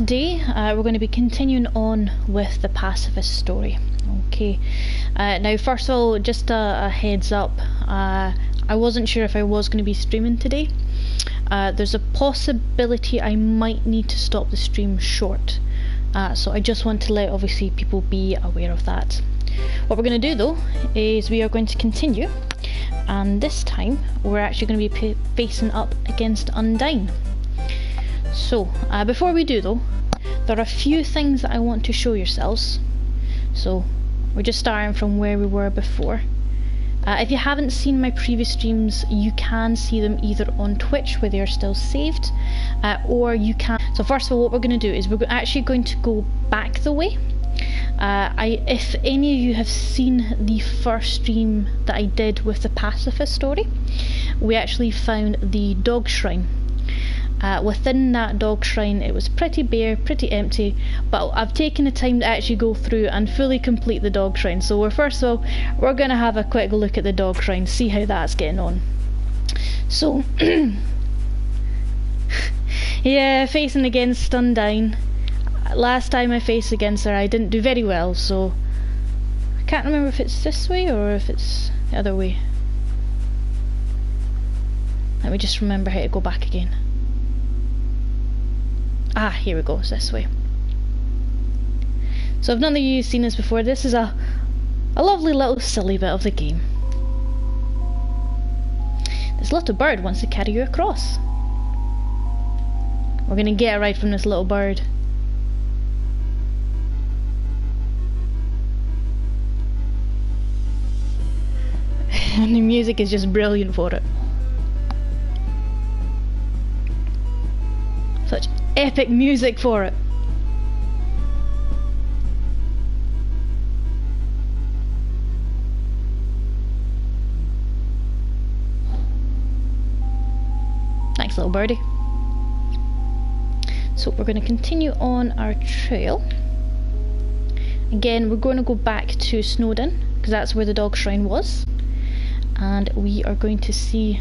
today uh, we're going to be continuing on with the pacifist story. Okay, uh, now first of all, just a, a heads up, uh, I wasn't sure if I was going to be streaming today. Uh, there's a possibility I might need to stop the stream short, uh, so I just want to let obviously people be aware of that. What we're going to do though is we are going to continue, and this time we're actually going to be facing up against Undyne. So, uh, before we do though, there are a few things that I want to show yourselves. So, we're just starting from where we were before. Uh, if you haven't seen my previous streams, you can see them either on Twitch where they are still saved, uh, or you can. So first of all, what we're going to do is we're actually going to go back the way. Uh, I, if any of you have seen the first stream that I did with the pacifist story, we actually found the dog shrine uh, within that dog shrine, it was pretty bare, pretty empty, but I've taken the time to actually go through and fully complete the dog shrine. So we're first of all, we're going to have a quick look at the dog shrine, see how that's getting on. So, yeah, facing against Undyne. Last time I faced against her, I didn't do very well, so I can't remember if it's this way or if it's the other way. Let me just remember how to go back again. Ah, here we go, it's this way. So if none of you have seen this before, this is a, a lovely little silly bit of the game. This little bird wants to carry you across. We're gonna get a ride from this little bird. and the music is just brilliant for it. Epic music for it. Nice little birdie. So we're going to continue on our trail. Again, we're going to go back to Snowdin, because that's where the dog shrine was. And we are going to see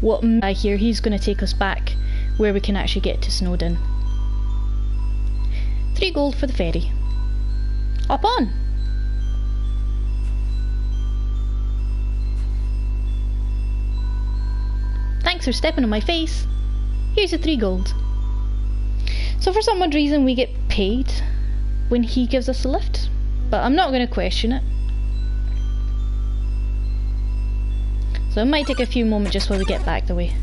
what I hear. He's going to take us back where we can actually get to Snowdin. Three gold for the ferry. Hop on! Thanks for stepping on my face. Here's your three gold. So for some odd reason we get paid when he gives us a lift. But I'm not going to question it. So it might take a few moments just while we get back the way.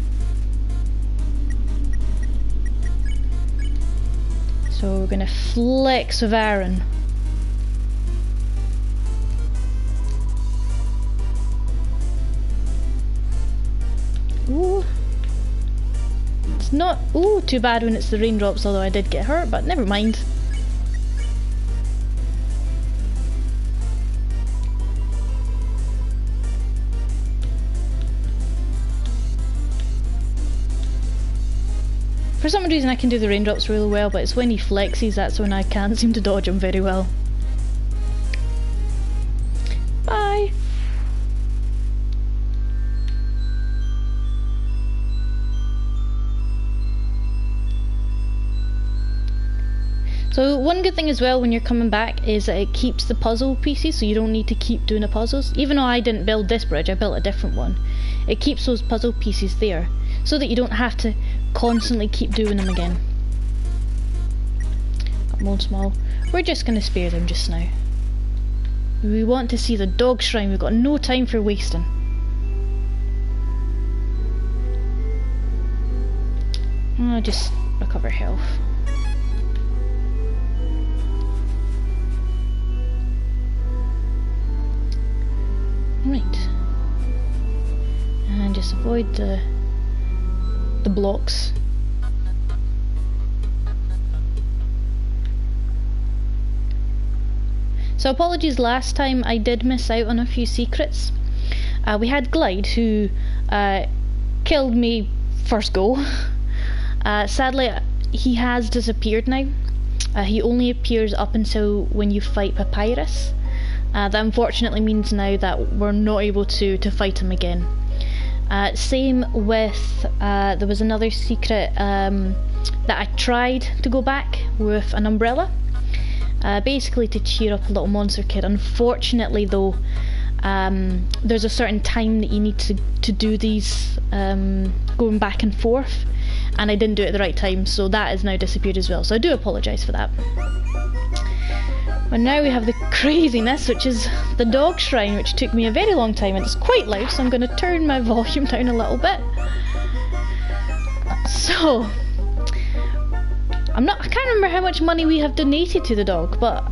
So we're gonna flex with Aaron. Ooh. It's not, ooh, too bad when it's the raindrops, although I did get hurt, but never mind. For some reason I can do the raindrops really well, but it's when he flexes that's when I can't seem to dodge him very well. Bye! So one good thing as well when you're coming back is that it keeps the puzzle pieces so you don't need to keep doing the puzzles. Even though I didn't build this bridge, I built a different one. It keeps those puzzle pieces there so that you don't have to constantly keep doing them again. Moldsmal. We're just going to spare them just now. We want to see the dog shrine. We've got no time for wasting. I'll just recover health. Right. And just avoid the the blocks. So apologies last time I did miss out on a few secrets. Uh, we had Glyde who uh, killed me first go. Uh, sadly he has disappeared now. Uh, he only appears up until when you fight Papyrus. Uh, that unfortunately means now that we're not able to, to fight him again. Uh, same with, uh, there was another secret um, that I tried to go back with an umbrella, uh, basically to cheer up a little monster kid. Unfortunately, though, um, there's a certain time that you need to, to do these um, going back and forth, and I didn't do it at the right time, so that has now disappeared as well. So I do apologise for that. And now we have the craziness, which is the dog shrine, which took me a very long time, and it's quite loud, so I'm going to turn my volume down a little bit. So, I'm not. I can't remember how much money we have donated to the dog, but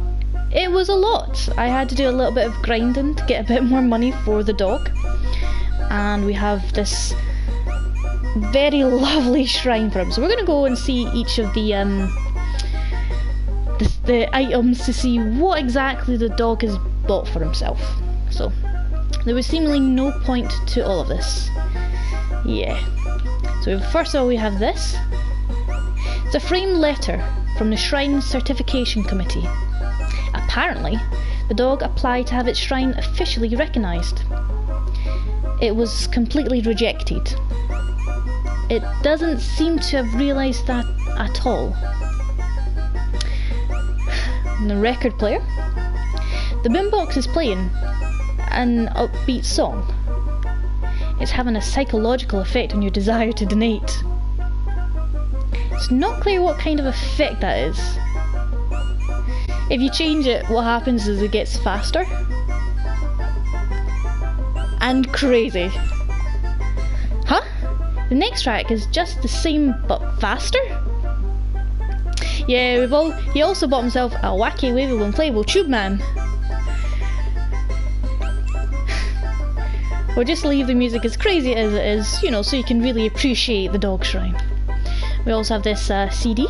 it was a lot. I had to do a little bit of grinding to get a bit more money for the dog, and we have this very lovely shrine for him. So we're going to go and see each of the um, the, the items to see what exactly the dog has bought for himself. So there was seemingly no point to all of this. Yeah. So first of all we have this. It's a framed letter from the Shrine Certification Committee. Apparently, the dog applied to have its shrine officially recognised. It was completely rejected. It doesn't seem to have realised that at all the record player. The boombox is playing an upbeat song. It's having a psychological effect on your desire to donate. It's not clear what kind of effect that is. If you change it, what happens is it gets faster and crazy. Huh? The next track is just the same but faster? Yeah, we've all, he also bought himself a wacky, waveable, inflatable tube man. we'll just leave the music as crazy as it is, you know, so you can really appreciate the dog shrine. We also have this uh, CD.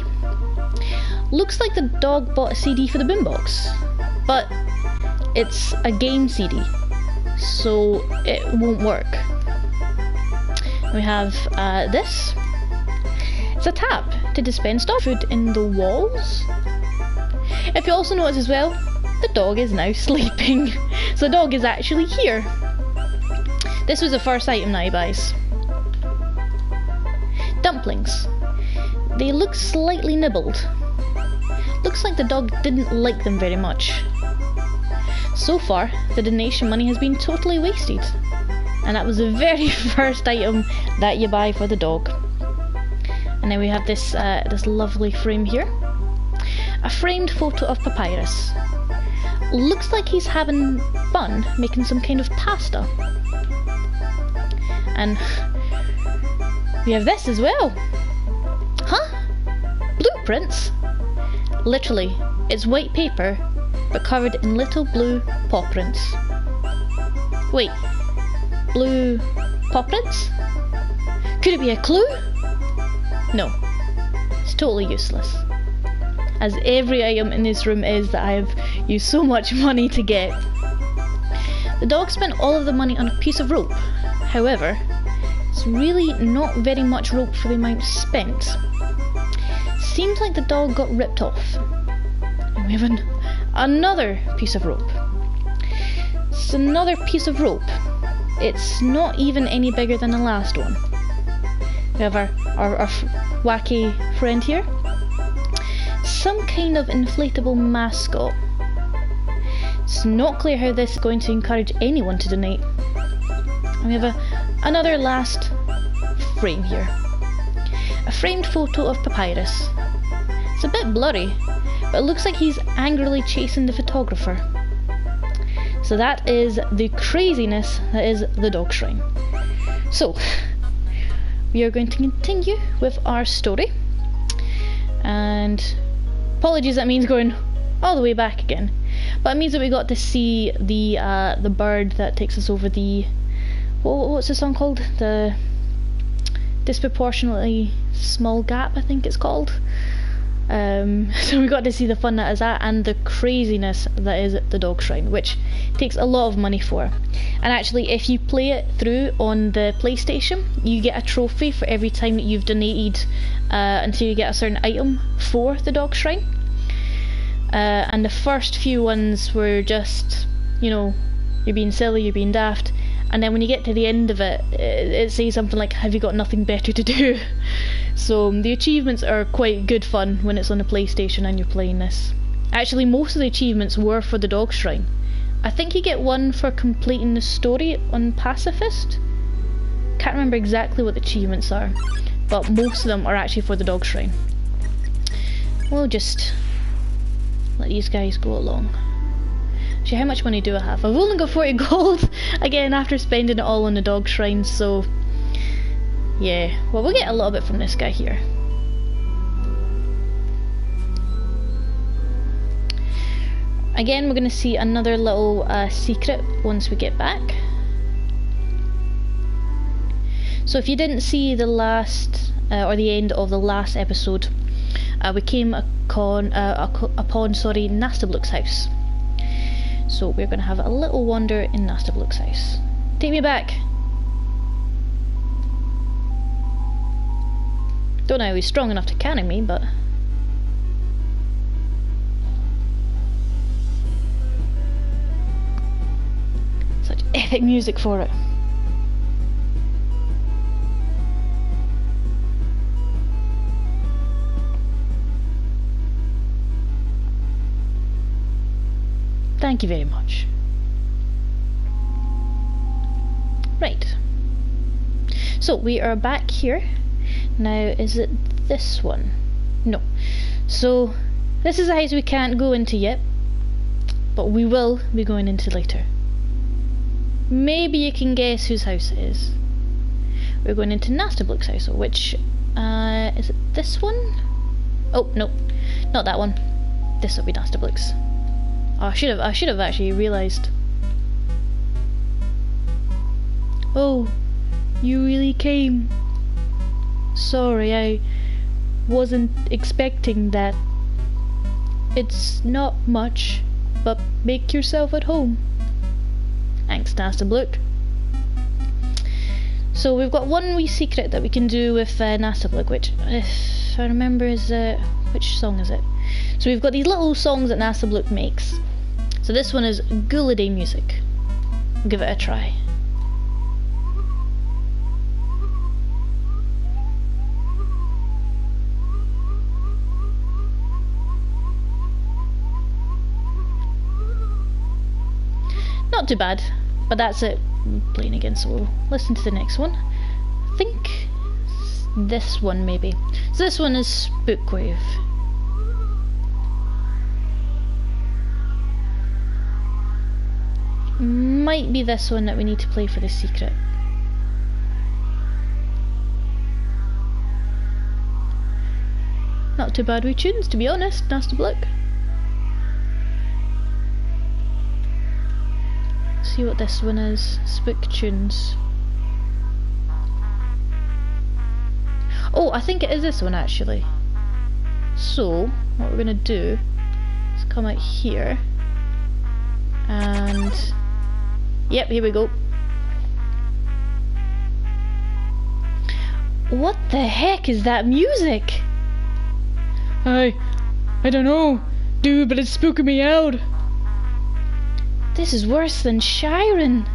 Looks like the dog bought a CD for the boombox, but it's a game CD, so it won't work. We have uh, this. It's a tap to dispense dog food in the walls. If you also notice as well, the dog is now sleeping. so the dog is actually here. This was the first item that he buys. Dumplings. They look slightly nibbled. Looks like the dog didn't like them very much. So far, the donation money has been totally wasted. And that was the very first item that you buy for the dog. And then we have this uh, this lovely frame here. A framed photo of Papyrus. Looks like he's having fun making some kind of pasta. And we have this as well. Huh? Blueprints? Literally, it's white paper, but covered in little blue paw prints. Wait, blue paw prints? Could it be a clue? No, it's totally useless. As every item in this room is that I have used so much money to get. The dog spent all of the money on a piece of rope. However, it's really not very much rope for the amount spent. Seems like the dog got ripped off. And we have an, another piece of rope. It's another piece of rope. It's not even any bigger than the last one. We have our, our, wacky friend here. Some kind of inflatable mascot. It's not clear how this is going to encourage anyone to donate. We have a, another last frame here. A framed photo of Papyrus. It's a bit blurry, but it looks like he's angrily chasing the photographer. So that is the craziness that is the dog shrine. So, we are going to continue with our story. And apologies, that means going all the way back again. But it means that we got to see the uh, the bird that takes us over the what, what's the song called? The disproportionately small gap, I think it's called. Um, so we got to see the fun that is that and the craziness that is the dog shrine, which takes a lot of money for. And actually, if you play it through on the PlayStation, you get a trophy for every time that you've donated uh, until you get a certain item for the dog shrine. Uh, and the first few ones were just, you know, you're being silly, you're being daft. And then when you get to the end of it, it, it says something like, "Have you got nothing better to do?" So um, the achievements are quite good fun when it's on the PlayStation and you're playing this. Actually, most of the achievements were for the dog shrine. I think you get one for completing the story on Pacifist. Can't remember exactly what the achievements are, but most of them are actually for the dog shrine. We'll just let these guys go along. Actually, how much money do I have? I've only got 40 gold, again, after spending it all on the dog shrine, so... Yeah, well, we'll get a little bit from this guy here. Again, we're going to see another little uh, secret once we get back. So if you didn't see the last, uh, or the end of the last episode, uh, we came upon, uh, upon sorry, Napstablook's house. So we're going to have a little wander in Napstablook's house. Take me back! Don't know he's strong enough to carry me, but... Such epic music for it. Thank you very much. Right. So we are back here. Now, is it this one? No. So, this is a house we can't go into yet, but we will be going into later. Maybe you can guess whose house it is. We're going into Napstablook's house, which, uh, is it this one? Oh, no, not that one. This will be Napstablook's. Oh, I should have, I should have actually realised. Oh, you really came. Sorry, I wasn't expecting that. It's not much, but make yourself at home. Thanks, Napstablook. So we've got one wee secret that we can do with uh, Napstablook, which, if I remember, is uh, which song is it? So we've got these little songs that Napstablook makes. So this one is Day music. Give it a try. Too bad, but that's it playing again, so we'll listen to the next one. I think this one maybe. So this one is Spookwave. Might be this one that we need to play for the secret. Not too bad with tunes, to be honest, Napstablook. See what this one is. Spook tunes. Oh, I think it is this one actually. So, what we're gonna do is come out here and yep, here we go. What the heck is that music? I I don't know, dude, but it's spooking me out. This is worse than Shyren.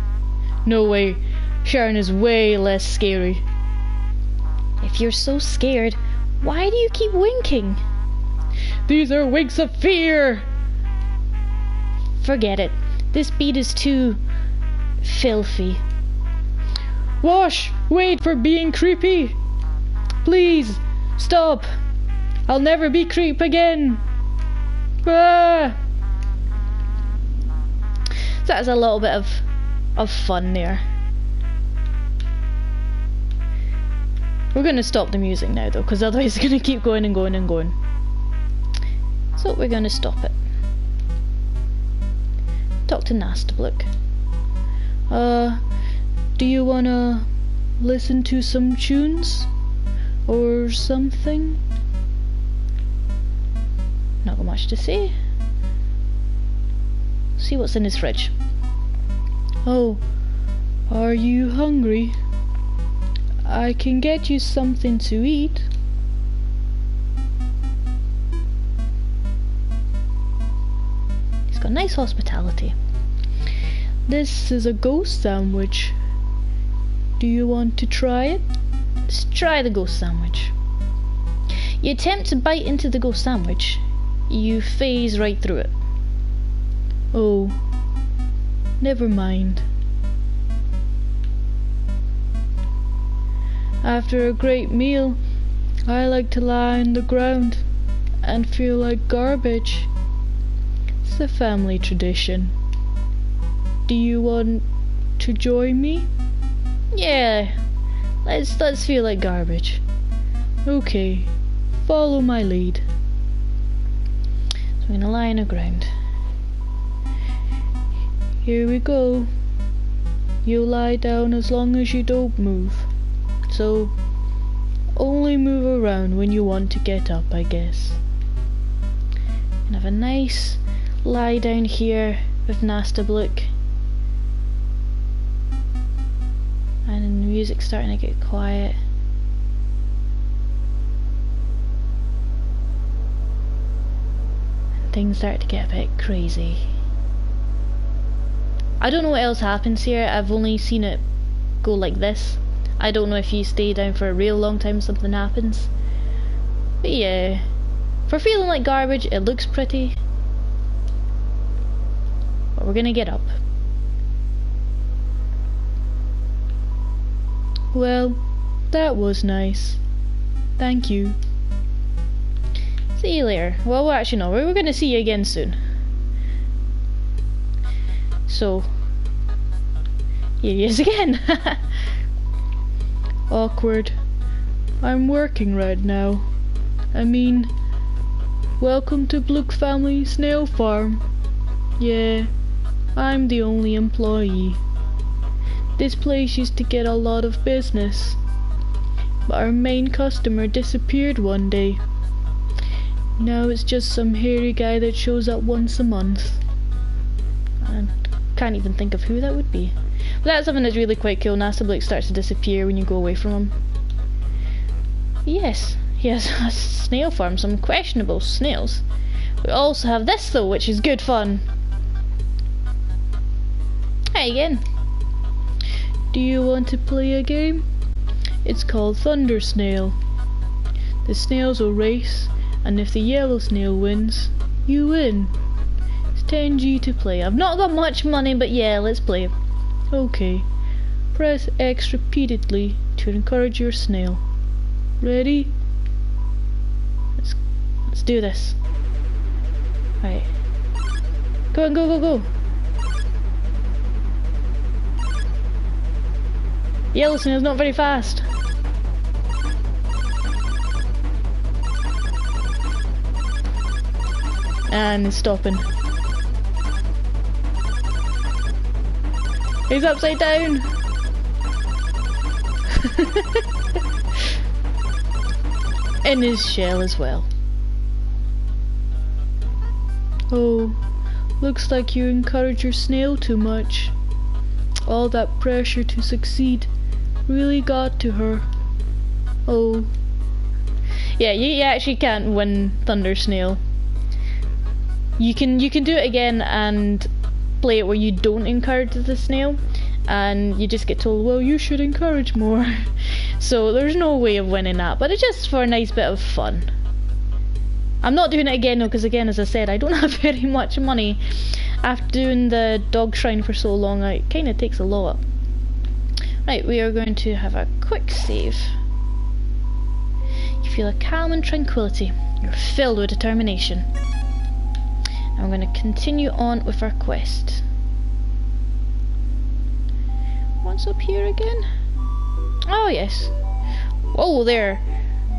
No way. Shyren is way less scary. If you're so scared, why do you keep winking? These are winks of fear. Forget it. This beat is too filthy. Wash, wait for being creepy. Please, stop. I'll never be creep again. Ah! So that's a little bit of of fun there. We're going to stop the music now though, because otherwise it's going to keep going and going and going. So we're going to stop it. Dr. Napstablook. Uh, do you want to listen to some tunes? Or something? Not much to say see what's in his fridge. Oh, are you hungry? I can get you something to eat. He's got nice hospitality. This is a ghost sandwich. Do you want to try it? Let's try the ghost sandwich. You attempt to bite into the ghost sandwich. You phase right through it. Oh, never mind. After a great meal, I like to lie on the ground and feel like garbage. It's a family tradition. Do you want to join me? Yeah, let's let's feel like garbage. Okay, follow my lead. So I'm gonna lie on the ground. Here we go. You lie down as long as you don't move. So, only move around when you want to get up, I guess. And have a nice lie down here with Napstablook. And the music's starting to get quiet. And things start to get a bit crazy. I don't know what else happens here, I've only seen it go like this. I don't know if you stay down for a real long time something happens. But yeah, for feeling like garbage, it looks pretty. But we're gonna get up. Well, that was nice. Thank you. See you later. Well, actually no, we're gonna see you again soon. So, here he is again. Awkward. I'm working right now. I mean, welcome to Blook Family Snail Farm. Yeah, I'm the only employee. This place used to get a lot of business, but our main customer disappeared one day. Now it's just some hairy guy that shows up once a month. I can't even think of who that would be. But that's something that's really quite cool. Napstablook starts to disappear when you go away from him. Yes, he has a snail farm, some questionable snails. We also have this though, which is good fun. Hi again. Do you want to play a game? It's called Thunder Snail. The snails will race, and if the yellow snail wins, you win. It's 10G to play. I've not got much money, but yeah, let's play. Okay. Press X repeatedly to encourage your snail. Ready? Let's let's do this. Right. Go on, go, go, go. Yellow snail's not very fast. And it's stopping. He's upside down. In his shell as well. Oh, looks like you encourage your snail too much. All that pressure to succeed really got to her. Oh. Yeah, you, you actually can't win Thunder Snail. You can you can do it again and play it where you don't encourage the snail and you just get told, well, you should encourage more. so there's no way of winning that, but it's just for a nice bit of fun. I'm not doing it again though, because again, as I said, I don't have very much money. After doing the dog shrine for so long, it kind of takes a lot. Right, we are going to have a quick save. You feel a calm and tranquility. You're filled with determination. I'm going to continue on with our quest. What's up here again? Oh, yes. Oh, there.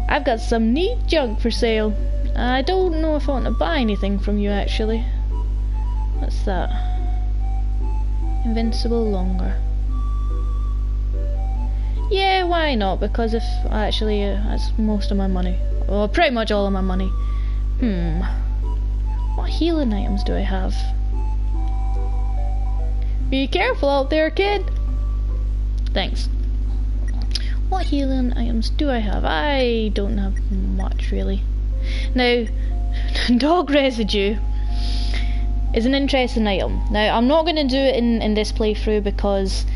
I've got some neat junk for sale. I don't know if I want to buy anything from you, actually. What's that? Invincible longer. Yeah, why not? Because if actually uh, that's most of my money. Well, pretty much all of my money. Hmm. What healing items do I have? Be careful out there, kid! Thanks. What healing items do I have? I don't have much, really. Now, dog residue is an interesting item. Now, I'm not going to do it in, in this playthrough because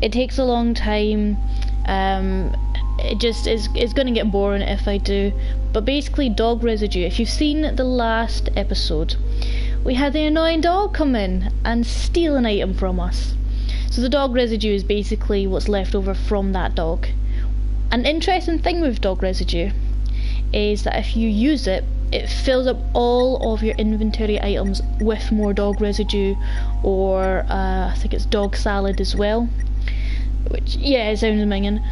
it takes a long time. Um, it just is it's going to get boring if I do. But basically, dog residue. If you've seen the last episode, we had the annoying dog come in and steal an item from us. So the dog residue is basically what's left over from that dog. An interesting thing with dog residue is that if you use it, it fills up all of your inventory items with more dog residue, or uh, I think it's dog salad as well. Which yeah, it sounds minging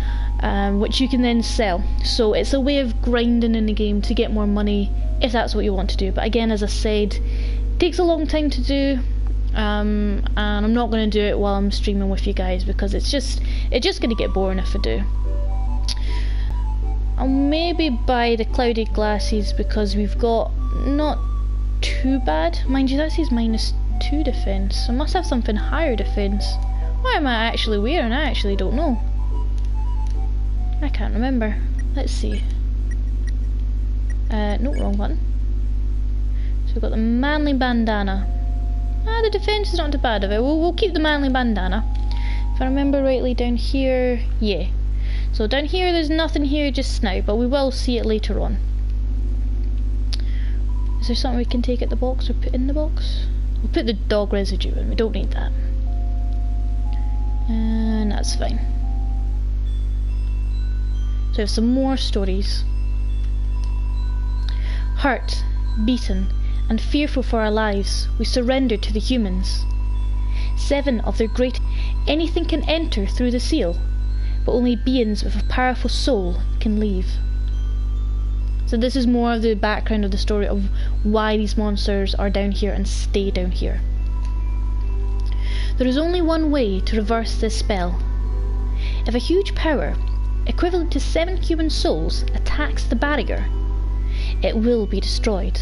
um, which you can then sell. So it's a way of grinding in the game to get more money if that's what you want to do. But again, as I said, it takes a long time to do. Um, and I'm not going to do it while I'm streaming with you guys because it's just it's just going to get boring if I do. I'll maybe buy the clouded glasses because we've got not too bad. Mind you, that says minus two defense. I must have something higher defense. Why am I actually wearing? I actually don't know. I can't remember. Let's see. Uh, no, wrong one. So we've got the manly bandana. Ah, the defence is not too bad of it. We'll, we'll keep the manly bandana. If I remember rightly, down here, yeah. So down here, there's nothing here just now, but we will see it later on. Is there something we can take at the box or put in the box? We'll put the dog residue in. We don't need that. And that's fine. We have some more stories. Hurt, beaten, and fearful for our lives, we surrendered to the humans. Seven of their great anything can enter through the seal, but only beings with a powerful soul can leave. So this is more of the background of the story of why these monsters are down here and stay down here. There is only one way to reverse this spell. If a huge power equivalent to seven human souls, attacks the barrier, it will be destroyed.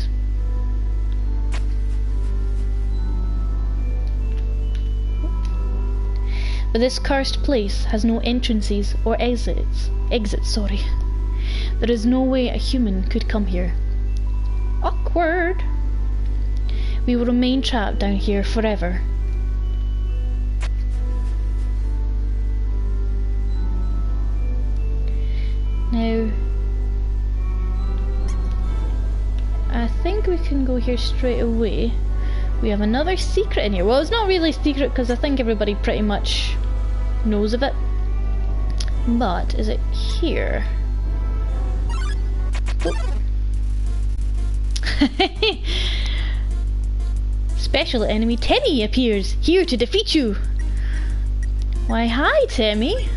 But this cursed place has no entrances or exits. Exits, sorry. There is no way a human could come here. Awkward. We will remain trapped down here forever. Now, I think we can go here straight away. We have another secret in here. Well, it's not really secret because I think everybody pretty much knows of it. But, is it here? Special enemy Temmie appears, here to defeat you. Why, hi, Temmie.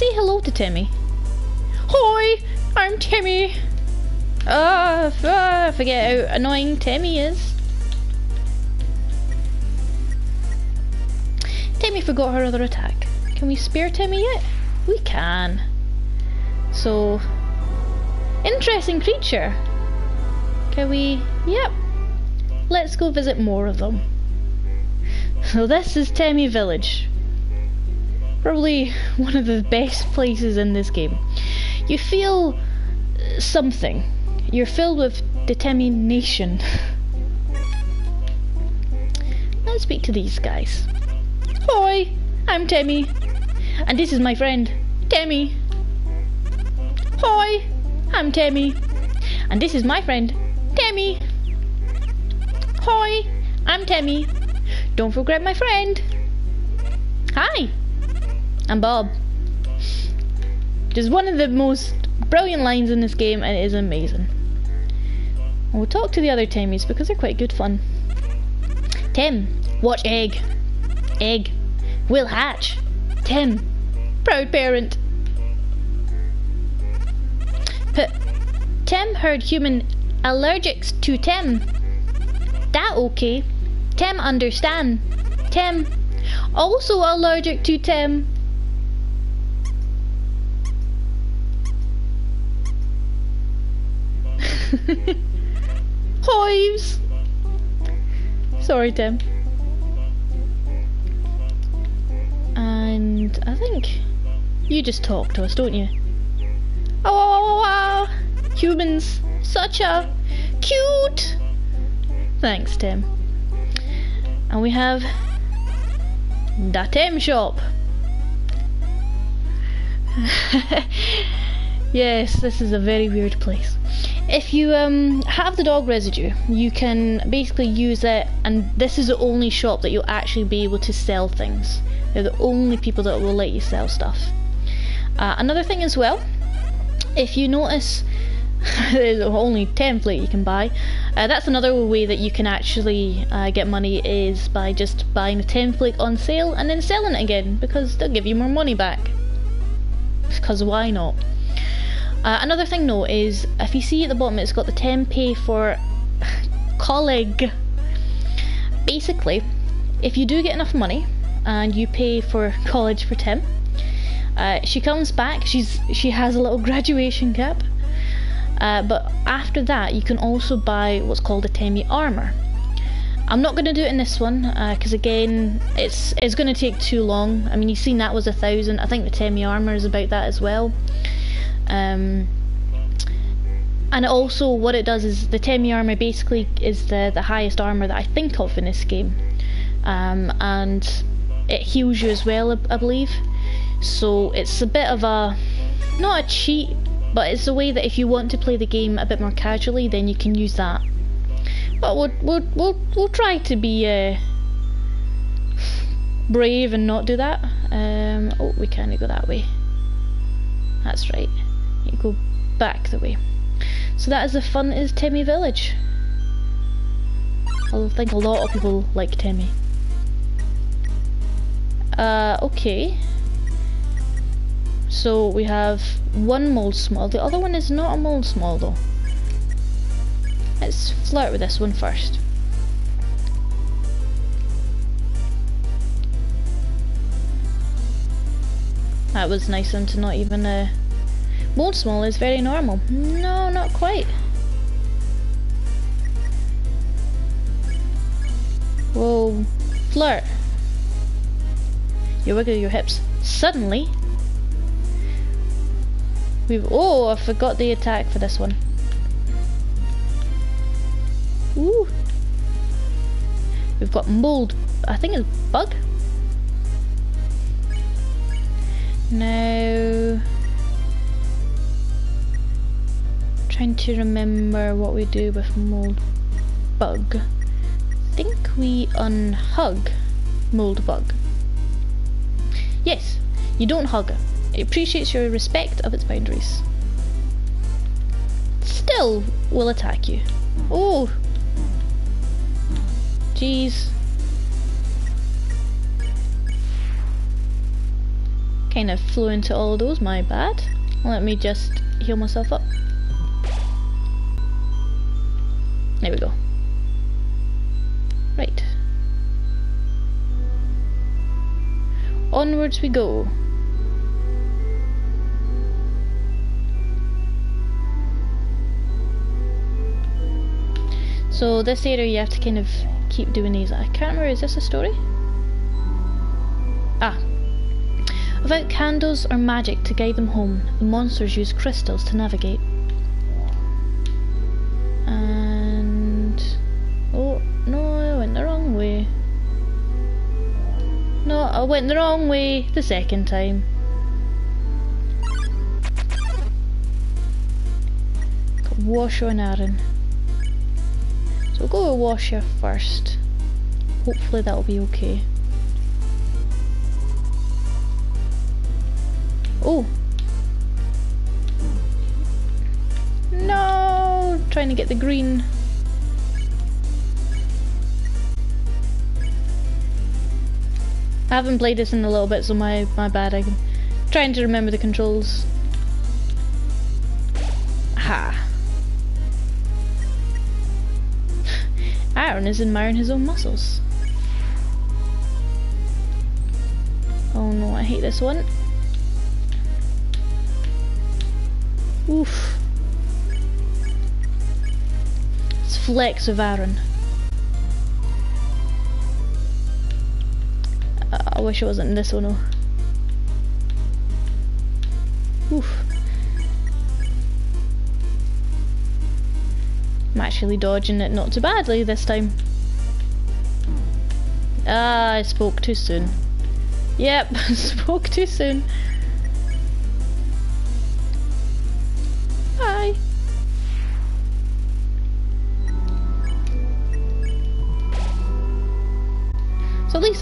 Say hello to Temmie. Hi, I'm Temmie. Ah, I forget how annoying Temmie is. Temmie forgot her other attack. Can we spare Temmie yet? We can. So, interesting creature. Can we? Yep. Let's go visit more of them. So this is Temmie Village probably one of the best places in this game. You feel uh, something. You're filled with determination. Let's speak to these guys. Hi, I'm Temmie. And this is my friend, Temmie. Hi, I'm Temmie. And this is my friend, Temmie. Hi, I'm Temmie. Don't forget my friend. Hi, and Bob. Just one of the most brilliant lines in this game and it is amazing. And we'll talk to the other Temmies because they're quite good fun. Tim, watch egg. Egg. Will hatch. Tim, proud parent. P Tim heard human allergics to Tim. That okay. Tim understand. Tim also allergic to Tim. Hives! Sorry, Tim. And I think you just talk to us, don't you? Oh, humans, such a cute. Thanks, Tim. And we have Tim shop. yes, this is a very weird place. If you um, have the dog residue, you can basically use it, and this is the only shop that you'll actually be able to sell things. They're the only people that will let you sell stuff. Uh, another thing as well, if you notice there's only template you can buy. Uh, that's another way that you can actually uh, get money is by just buying a template on sale and then selling it again because they'll give you more money back. Because why not? Uh, another thing though is if you see at the bottom it's got the 10p for colleague. Basically, if you do get enough money and you pay for college for Tim, uh, she comes back. She's she has a little graduation cap uh, but after that, you can also buy what's called a Temmie armor. I'm not going to do it in this one because uh, again, it's it's going to take too long. I mean, you've seen that was a thousand. I think the Temmie armor is about that as well. Um, and also, what it does is the Temmie armor basically is the the highest armor that I think of in this game, um, and it heals you as well, I, I believe. So it's a bit of a not a cheat, but it's a way that if you want to play the game a bit more casually, then you can use that. But we'll we'll we'll, we'll try to be uh, brave and not do that. Um, oh, we can't go that way. That's right. You go back the way. So that is the fun is Temmie Village. I think a lot of people like Temmie. Uh, okay. So we have one Moldsmal. The other one is not a Moldsmal though. Let's flirt with this one first. That was nice of them to not even... Uh... Moldsmal is very normal. No, not quite. Whoa. Flirt. You wiggle your hips. Suddenly, We've oh, I forgot the attack for this one. Ooh. We've got mold. I think it's bug. Now, trying to remember what we do with mold bug. I think we unhug Moldbygg. Yes, you don't hug it. Appreciates your respect of its boundaries. Still will attack you. Oh! Jeez. Kind of flew into all those, my bad. Let me just heal myself up. There we go. Right. Onwards we go. So this area you have to kind of keep doing these. I can't remember, is this a story? Ah. Without candles or magic to guide them home, the monsters use crystals to navigate. And... No, I went the wrong way. No, I went the wrong way the second time. Wash on Aaron. So we'll go with washer first. Hopefully that'll be okay. Oh! No! Trying to get the green. I haven't played this in a little bit, so my, my bad. I'm trying to remember the controls. Ha! Aaron is admiring his own muscles. Oh no, I hate this one. Oof. It's flex of Aaron. I wish it wasn't in this one though. Oof. I'm actually dodging it not too badly this time. Ah, I spoke too soon. Yep, spoke too soon.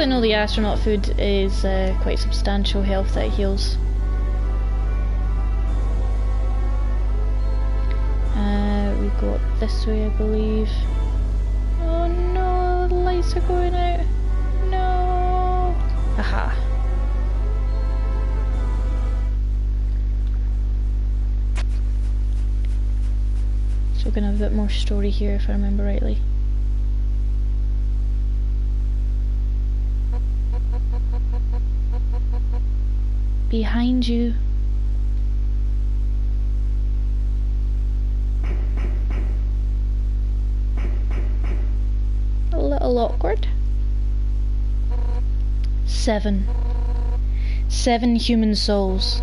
I know the astronaut food is uh, quite substantial health that heals. Uh, we go up this way I believe. Oh no, the lights are going out. No. Aha. So we're gonna have a bit more story here if I remember rightly. Behind you. A little awkward. Seven. Seven human souls.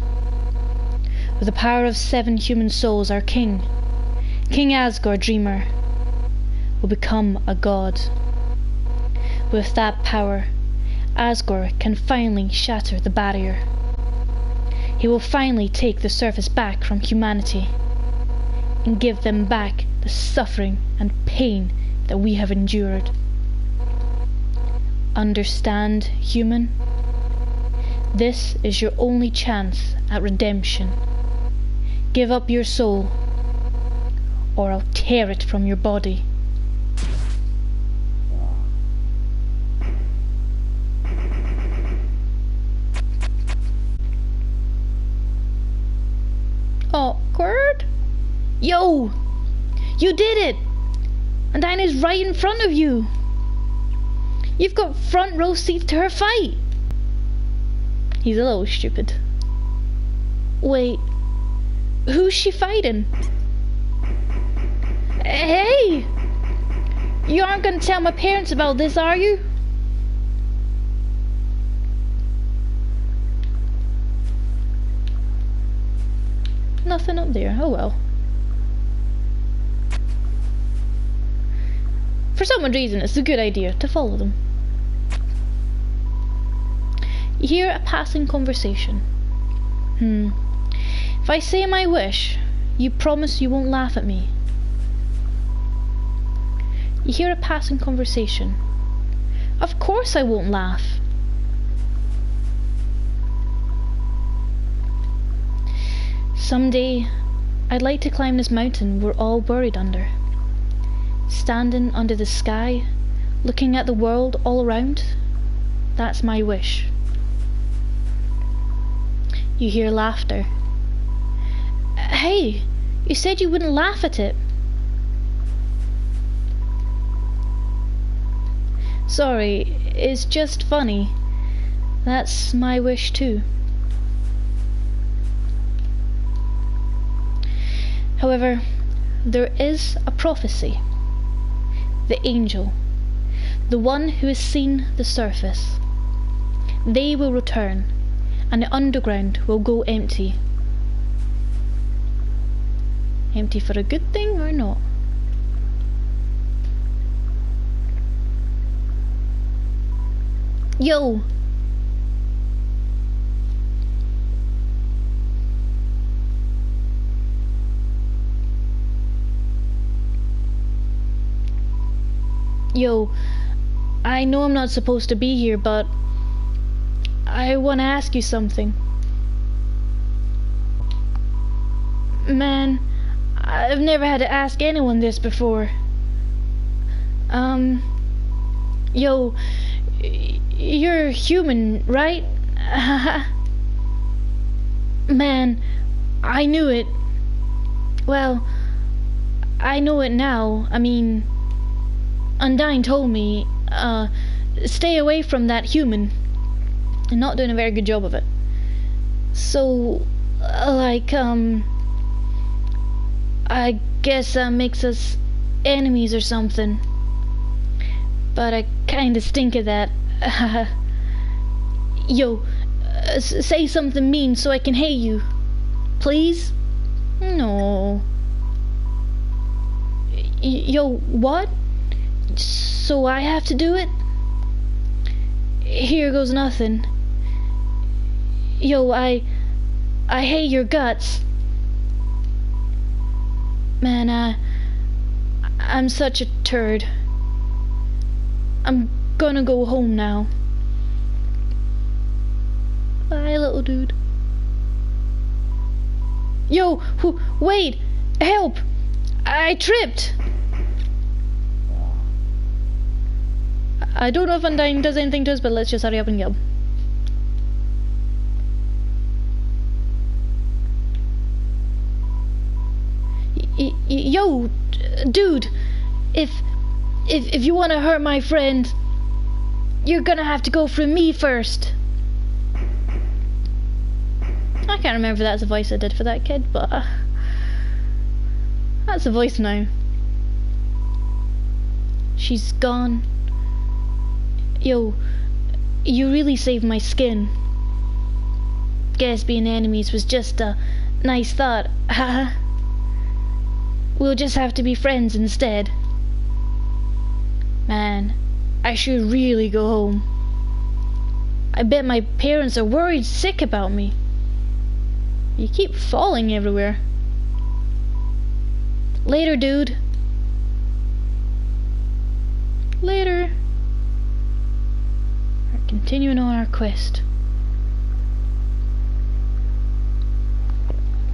With the power of seven human souls, our king, King Asgore Dreemurr, will become a god. With that power, Asgore can finally shatter the barrier he will finally take the surface back from humanity and give them back the suffering and pain that we have endured. Understand, human? This is your only chance at redemption. Give up your soul, or I'll tear it from your body. You did it! And Undyne's right in front of you! You've got front row seats to her fight! He's a little stupid. Wait, who's she fighting? Hey! You aren't gonna tell my parents about this, are you? Nothing up there, oh well. For some reason, it's a good idea to follow them. You hear a passing conversation. Hmm. If I say my wish, you promise you won't laugh at me. You hear a passing conversation. Of course I won't laugh. Someday, I'd like to climb this mountain we're all buried under standing under the sky, looking at the world all around. That's my wish. You hear laughter. Hey, you said you wouldn't laugh at it. Sorry, it's just funny. That's my wish too. However, there is a prophecy the angel, the one who has seen the surface. They will return, and the underground will go empty. Empty for a good thing or not? Yo, Yo, I know I'm not supposed to be here, but I want to ask you something. Man, I've never had to ask anyone this before. Um, yo, you're human, right? Man, I knew it. Well, I know it now. I mean, Undyne told me, uh, stay away from that human. And not doing a very good job of it. So, uh, like, um, I guess that makes us enemies or something. But I kinda stink of that. Yo, uh, say something mean so I can hate you. Please? No. Yo, what? So I have to do it? Here goes nothing. Yo, I... I hate your guts. Man, I... I'm such a turd. I'm gonna go home now. Bye, little dude. Yo, who wait! Help! I tripped! I don't know if Undyne does anything to us, but let's just hurry up and get go. yo, dude, if if if you want to hurt my friend, you're gonna have to go through me first. I can't remember that's the voice I did for that kid, but uh, that's the voice now. She's gone. Yo, you really saved my skin. Guess being enemies was just a nice thought, haha. we'll just have to be friends instead. Man, I should really go home. I bet my parents are worried sick about me. You keep falling everywhere. Later, dude. Later. Continuing on our quest.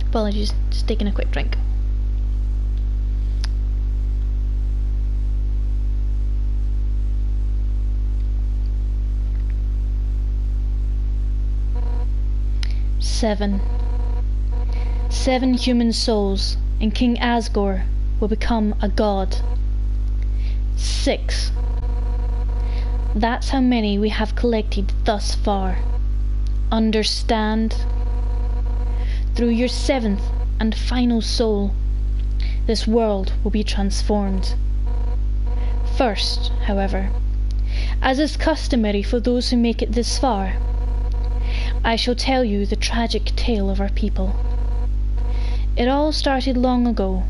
Apologies, just taking a quick drink. Seven seven human souls, and King Asgore will become a god. Six. That's how many we have collected thus far. Understand? Through your seventh and final soul, this world will be transformed. First, however, as is customary for those who make it this far, I shall tell you the tragic tale of our people. It all started long ago.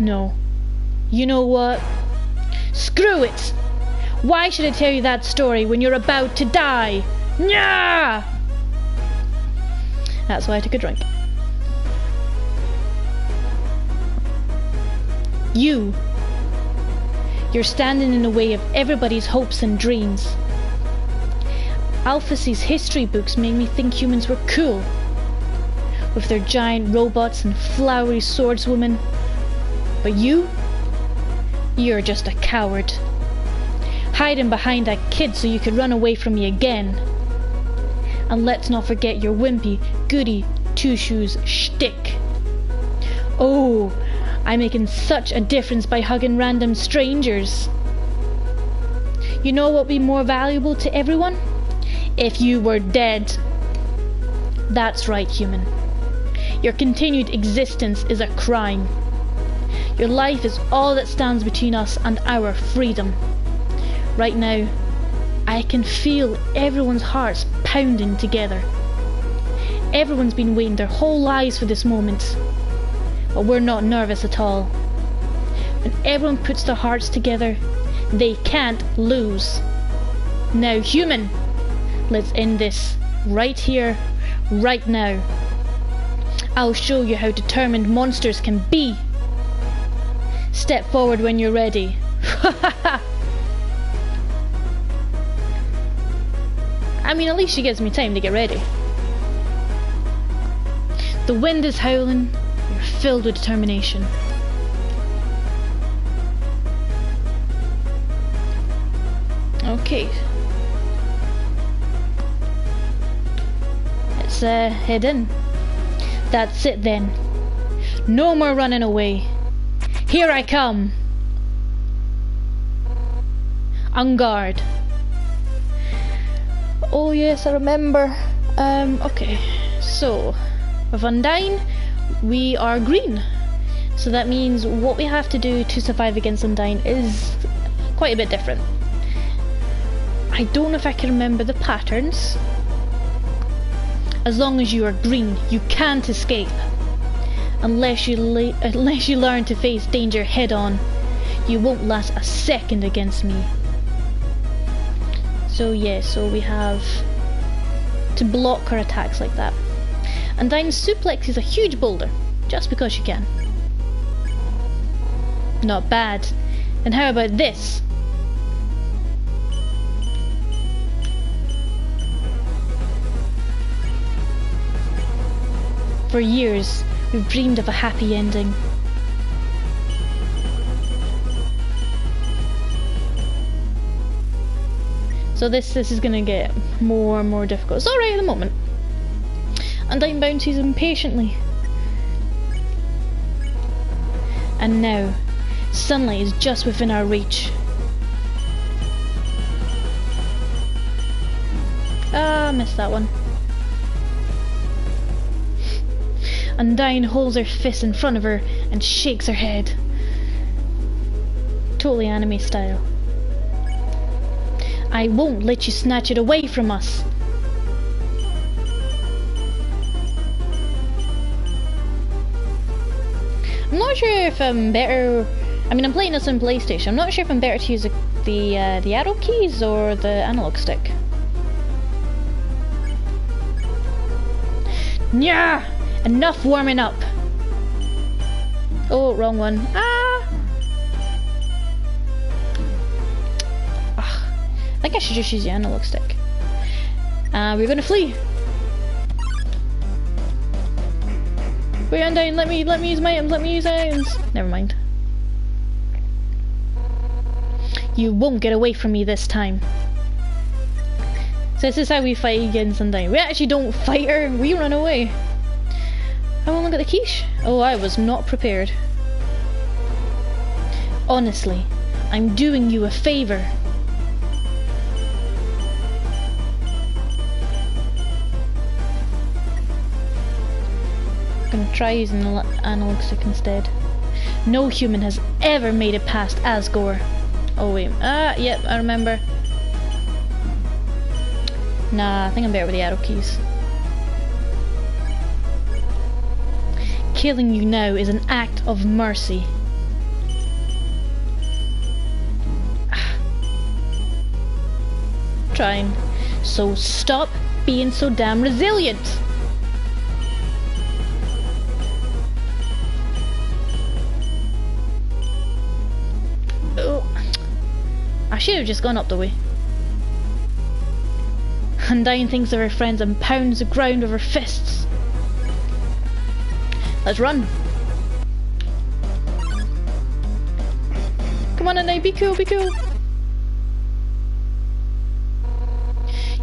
No. You know what? Screw it! Why should I tell you that story when you're about to die? Nya! That's why I took a drink. You. You're standing in the way of everybody's hopes and dreams. Alphys's history books made me think humans were cool. With their giant robots and flowery swordswomen. But you? You're just a coward. Hiding behind that kid so you could run away from me again. And let's not forget your wimpy, goody, two shoes shtick. Oh, I'm making such a difference by hugging random strangers. You know what would be more valuable to everyone? if you were dead. That's right, human. Your continued existence is a crime. Your life is all that stands between us and our freedom. Right now, I can feel everyone's hearts pounding together. Everyone's been waiting their whole lives for this moment. But we're not nervous at all. When everyone puts their hearts together, they can't lose. Now, human! Let's end this right here, right now. I'll show you how determined monsters can be. Step forward when you're ready. I mean, at least she gives me time to get ready. The wind is howling. You're filled with determination. Okay, Let's uh, hidden. That's it then. No more running away. Here I come. On guard. Oh yes, I remember. Um, okay. So, Undyne, we are green. So that means what we have to do to survive against Undyne is quite a bit different. I don't know if I can remember the patterns, as long as you are green, you can't escape unless you unless you learn to face danger head on. You won't last a second against me. So yeah, so we have to block her attacks like that. And then suplex is a huge boulder, just because you can. Not bad. And how about this? For years, we've dreamed of a happy ending. So this this is gonna get more and more difficult. It's alright at the moment. Undyne bounces impatiently. And now, sunlight is just within our reach. Ah, missed that one. Undyne holds her fist in front of her and shakes her head. Totally anime style. I won't let you snatch it away from us. I'm not sure if I'm better. I mean, I'm playing this on PlayStation. I'm not sure if I'm better to use the the, uh, the arrow keys or the analog stick. Yeah, enough warming up. Oh, wrong one. Ah. I think I should just use the analog stick. Uh, we're gonna flee. Wait, Undyne, let me let me use my items, let me use items. Never mind. You won't get away from me this time. So this is how we fight against Undyne. We actually don't fight her, we run away. I to look at the quiche. Oh, I was not prepared. Honestly, I'm doing you a favour. I'm gonna try using the analog stick instead. No human has ever made it past Asgore. Oh wait, ah, yep, I remember. Nah, I think I'm better with the arrow keys. Killing you now is an act of mercy. Trying. So stop being so damn resilient. Oh. I should have just gone up the way. Undyne thinks of her friends and pounds the ground with her fists. Let's run. Come on, Undyne, be cool, be cool.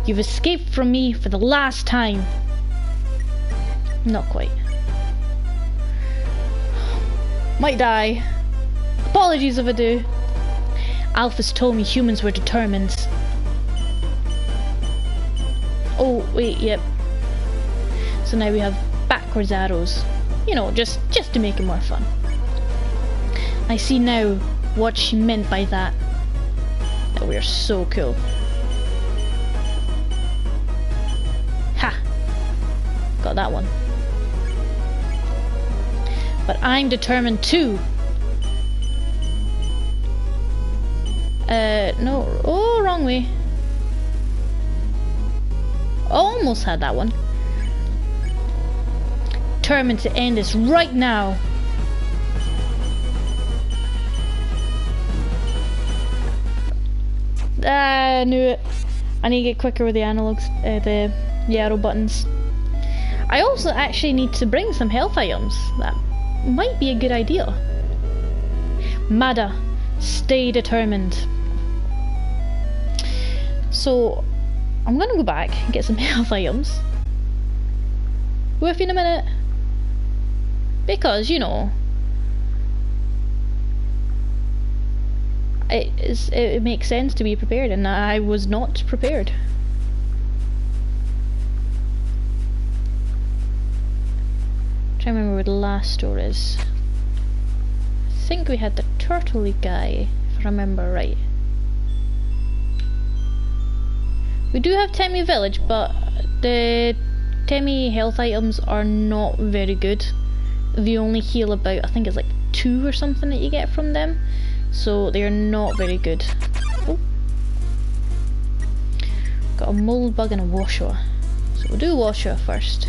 You've escaped from me for the last time. Not quite. Might die. Apologies if I do. Alphys told me humans were determined. Oh, wait, yep. So now we have backwards arrows. You know, just, just to make it more fun. I see now what she meant by that. That we are so cool. Ha! Got that one. But I'm determined too. Uh, no. Oh, wrong way. Almost had that one. Determined to end this right now. Ah, I knew it. I need to get quicker with the analogs, uh, the, the arrow buttons. I also actually need to bring some health items. That might be a good idea. Mada, stay determined. So I'm gonna go back and get some health items. With you in a minute. Because, you know, it, is, it makes sense to be prepared, and I was not prepared. I'm trying to remember where the last store is. I think we had the turtley guy, if I remember right. We do have Temmie Village, but the Temmie health items are not very good. They only heal about, I think it's like two or something that you get from them. So they are not very good. Oh. Got a Moldbygg and a Woshua. So we'll do Woshua first.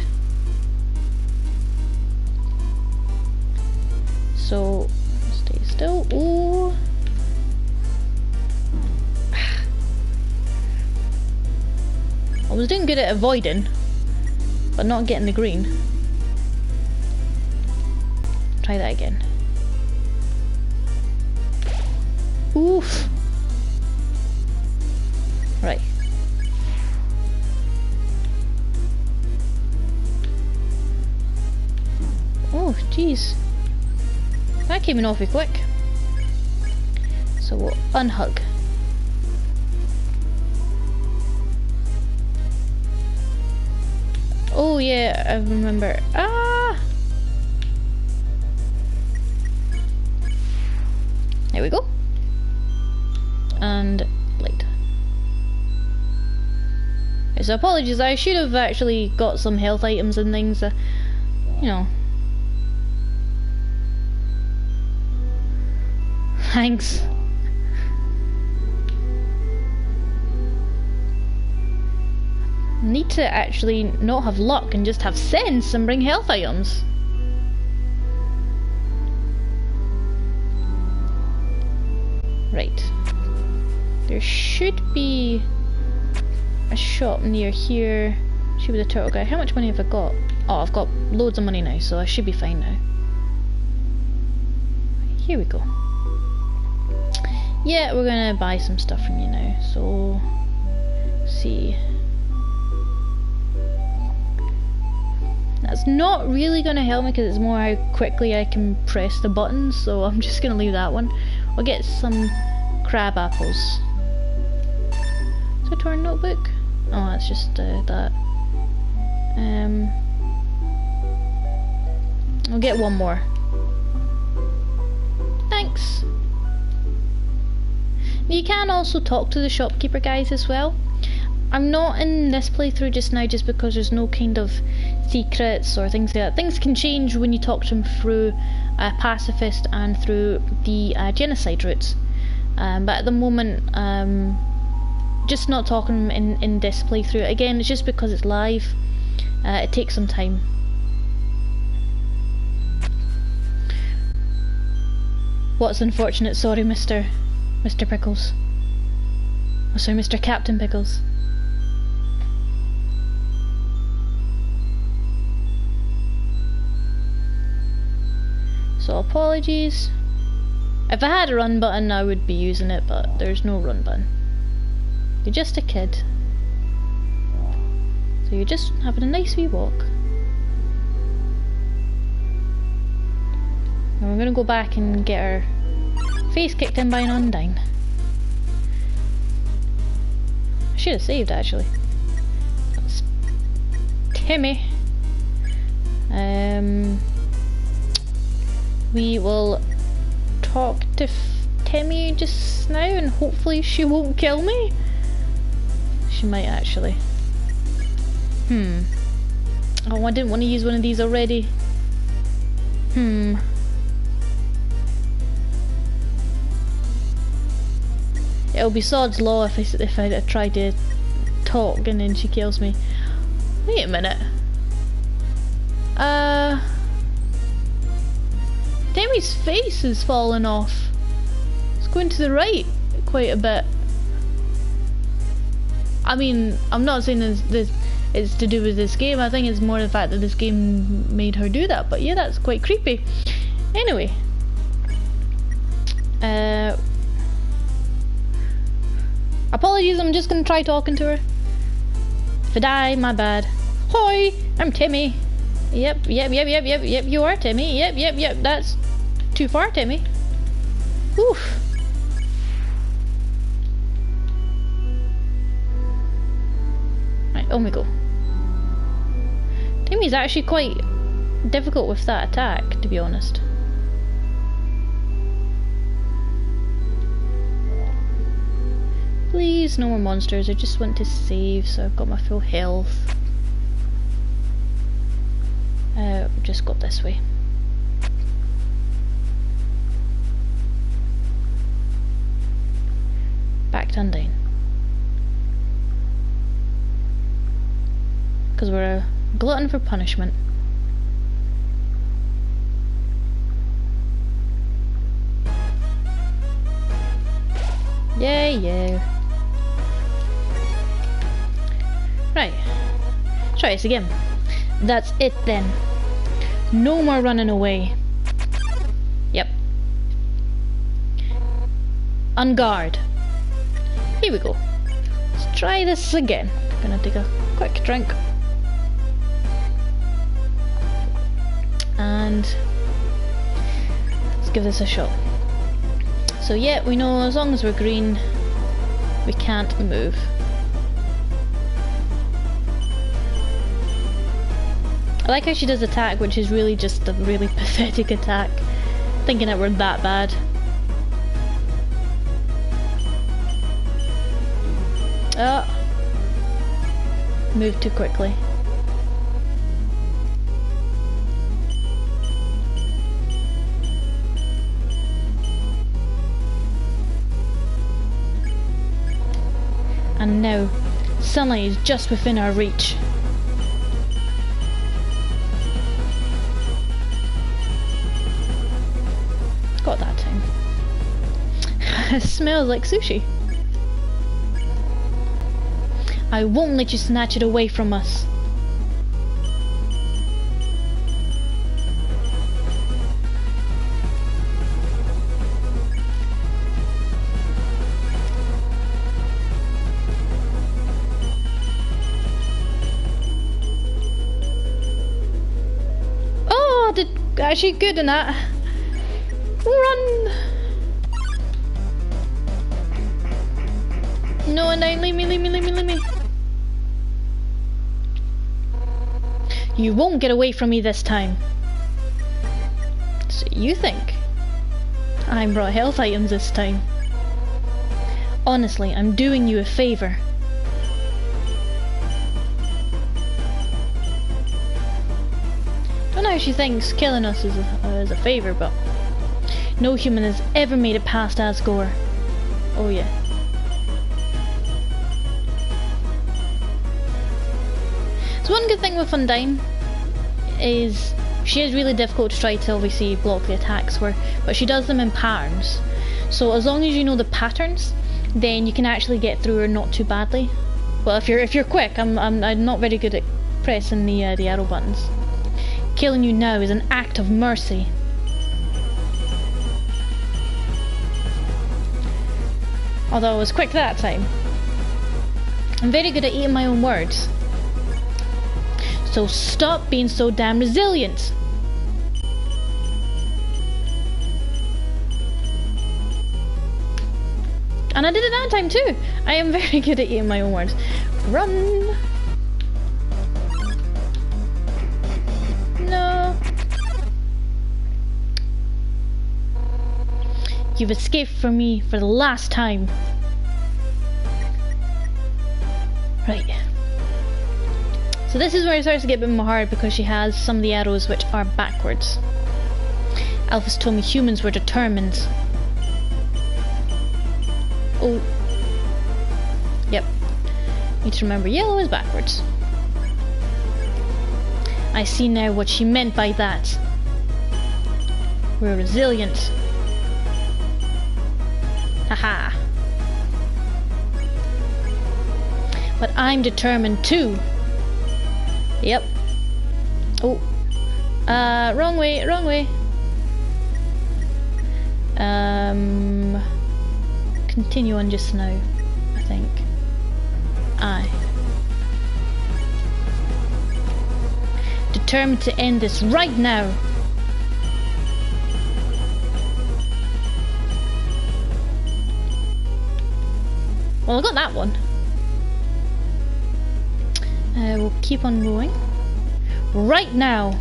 So, stay still. Ooh. I was doing good at avoiding, but not getting the green. Try that again. Oof. Right. Oh, jeez. That came in awfully quick. So we'll unhug. Oh yeah, I remember. Ah! There we go. And light. So apologies, I should have actually got some health items and things, uh, you know. Thanks. Need to actually not have luck and just have sense and bring health items. There should be a shop near here. Should be the turtle guy. How much money have I got? Oh, I've got loads of money now, so I should be fine now. Here we go. Yeah, we're gonna buy some stuff from you now. So, see. That's not really to help me because it's more how quickly I can press the buttons, so I'm just to leave that one. I'll get some crab apples. A torn notebook? Oh, that's just uh, that. Um, I'll get one more. Thanks. You can also talk to the shopkeeper guys as well. I'm not in this playthrough just now just because there's no kind of secrets or things like that. Things can change when you talk to them through uh, pacifist and through the uh, genocide routes. Um, but at the moment, um, just not talking in, in this playthrough. Again, it's just because it's live. Uh, it takes some time. What's unfortunate? Sorry, Mr. Mr. Pickles. Oh, sorry, Mr. Captain Pickles. So apologies. If I had a run button I would be using it but there's no run button. You're just a kid. So you're just having a nice wee walk. And we're gonna go back and get our face kicked in by an Undyne. I should have saved actually. That's Temmie. Um we will talk to Temmie just now and hopefully she won't kill me. She might actually. Hmm. Oh, I didn't want to use one of these already. Hmm. It'll be Sod's Law if I, if I try to talk and then she kills me. Wait a minute. Uh... Temmie's face is falling off. It's going to the right quite a bit. I mean, I'm not saying this, this it's to do with this game. I think it's more the fact that this game made her do that. But yeah, that's quite creepy. Anyway. Uh, apologies, I'm just going to try talking to her. If I die, my bad. Hoi, I'm Temmie. Yep, yep, yep, yep, yep, yep, you are Temmie. Yep, yep, yep, that's too far, Temmie. Oof. Oh my god. Temmie's actually quite difficult with that attack, to be honest. Please, no more monsters. I just want to save so I've got my full health. Uh, just got this way. Back to Undyne. because we're a glutton for punishment. Yeah, yeah. Right. Try this again. That's it then. No more running away. Yep. On guard. Here we go. Let's try this again. Gonna take a quick drink. And let's give this a shot. So yeah, we know as long as we're green, we can't move. I like how she does attack, which is really just a really pathetic attack. Thinking that we're that bad. Oh. Move too quickly. And now, sunlight is just within our reach. Got that time. smells like sushi. I won't let you snatch it away from us. Actually good in that. Run! No, no, leave me, leave me, leave me, leave me. You won't get away from me this time. So you think I brought health items this time? Honestly, I'm doing you a favour. Know she thinks killing us is a, is a favour, but no human has ever made it past Asgore. Oh yeah. So one good thing with Undyne is she is really difficult to try to obviously block the attacks for, but she does them in patterns. So as long as you know the patterns, then you can actually get through her not too badly. Well, if you're if you're quick, I'm I'm, I'm not very good at pressing the uh, the arrow buttons. Killing you now is an act of mercy. Although I was quick that time. I'm very good at eating my own words. So stop being so damn resilient. And I did it that time too. I am very good at eating my own words. Run! You've escaped from me for the last time. Right. So this is where it starts to get a bit more hard because she has some of the arrows which are backwards. Alphys told me humans were determined. Oh. Yep. Need to remember yellow is backwards. I see now what she meant by that. We're resilient. Haha. But I'm determined too. Yep. Oh. Uh, wrong way, wrong way. Um, continue on just now, I think. Aye. Determined to end this right now. Well, I got that one. Uh, we'll keep on going. Right now.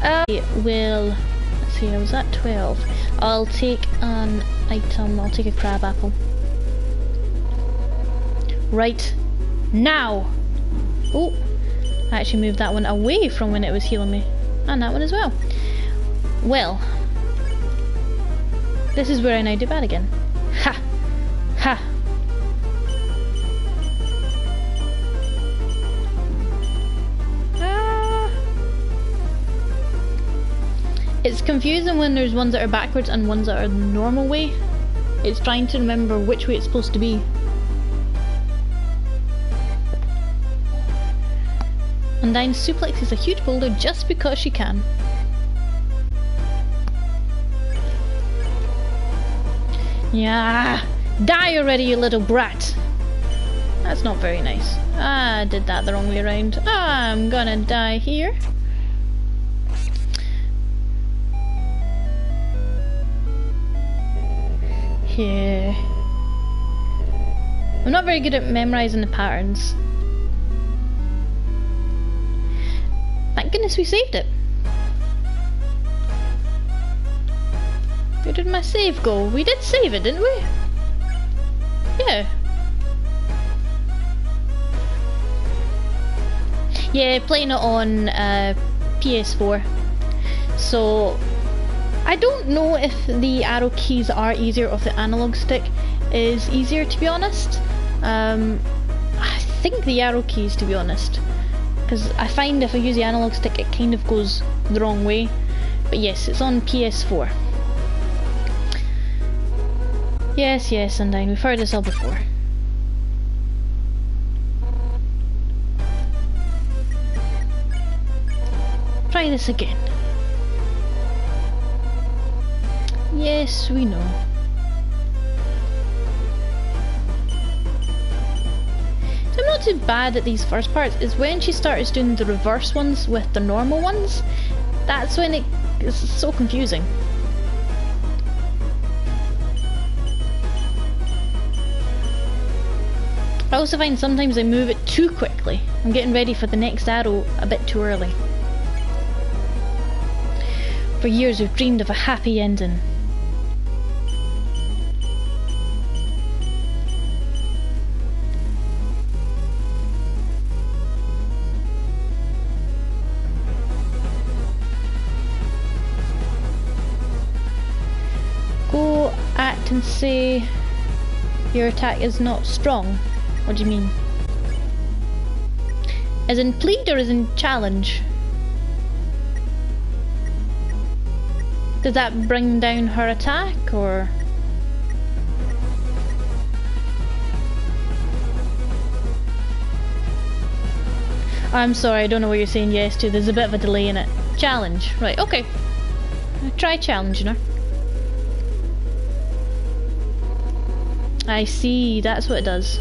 I will. Let's see, I was at 12. I'll take an item, I'll take a crab apple. Right now. Oh, I actually moved that one away from when it was healing me. And that one as well. Well, this is where I now do bad again. Ha! Ha! Ah. It's confusing when there's ones that are backwards and ones that are the normal way. It's trying to remember which way it's supposed to be. Undyne suplexes a huge boulder just because she can. Yeah, die already, you little brat. That's not very nice. Ah, I did that the wrong way around. I'm gonna die here. Yeah. I'm not very good at memorising the patterns. Thank goodness we saved it. Did my save go? We did save it, didn't we? Yeah. Yeah, playing it on uh, PS4. So, I don't know if the arrow keys are easier or the analog stick is easier to be honest. Um, I think the arrow keys to be honest. Because I find if I use the analog stick it kind of goes the wrong way. But yes, it's on PS4. Yes, yes, Undyne, we've heard this all before. Try this again. Yes, we know. So I'm not too bad at these first parts. Is when she starts doing the reverse ones with the normal ones. That's when it is so confusing. I also find sometimes I move it too quickly. I'm getting ready for the next arrow a bit too early. For years we've dreamed of a happy ending. Go act and say your attack is not strong. What do you mean? As in plead or as in challenge? Does that bring down her attack or? I'm sorry, I don't know what you're saying yes to. There's a bit of a delay in it. Challenge. Right, okay. Try challenging her. I see, that's what it does.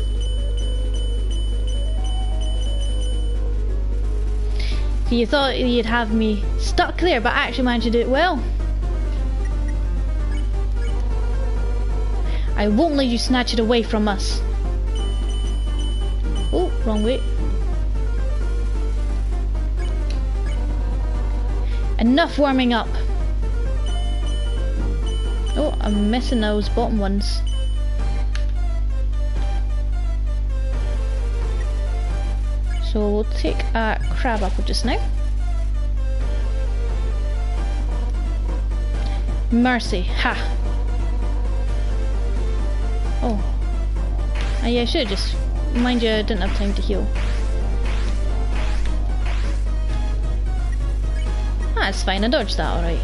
You thought you'd have me stuck there, but I actually managed to do it well. I won't let you snatch it away from us. Oh, wrong way. Enough warming up. Oh, I'm missing those bottom ones. So we'll take a crab apple just now. Mercy, ha! Oh. Uh, yeah, I should just... Mind you, I didn't have time to heal. That's fine, I dodged that alright.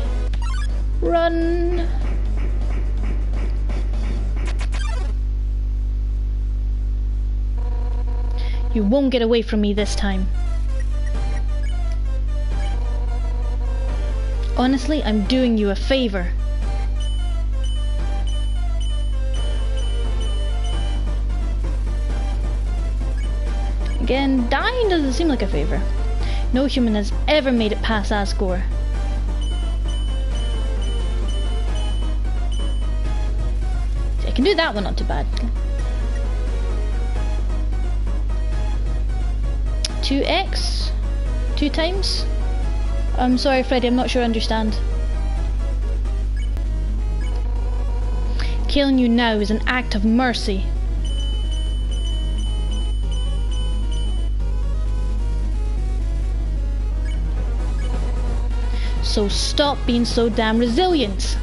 Run! You won't get away from me this time. Honestly, I'm doing you a favor. Again, dying doesn't seem like a favor. No human has ever made it past Asgore. I can do that one not too bad. 2x? Two times? I'm sorry Freddy, I'm not sure I understand. Killing you now is an act of mercy. So stop being so damn resilient.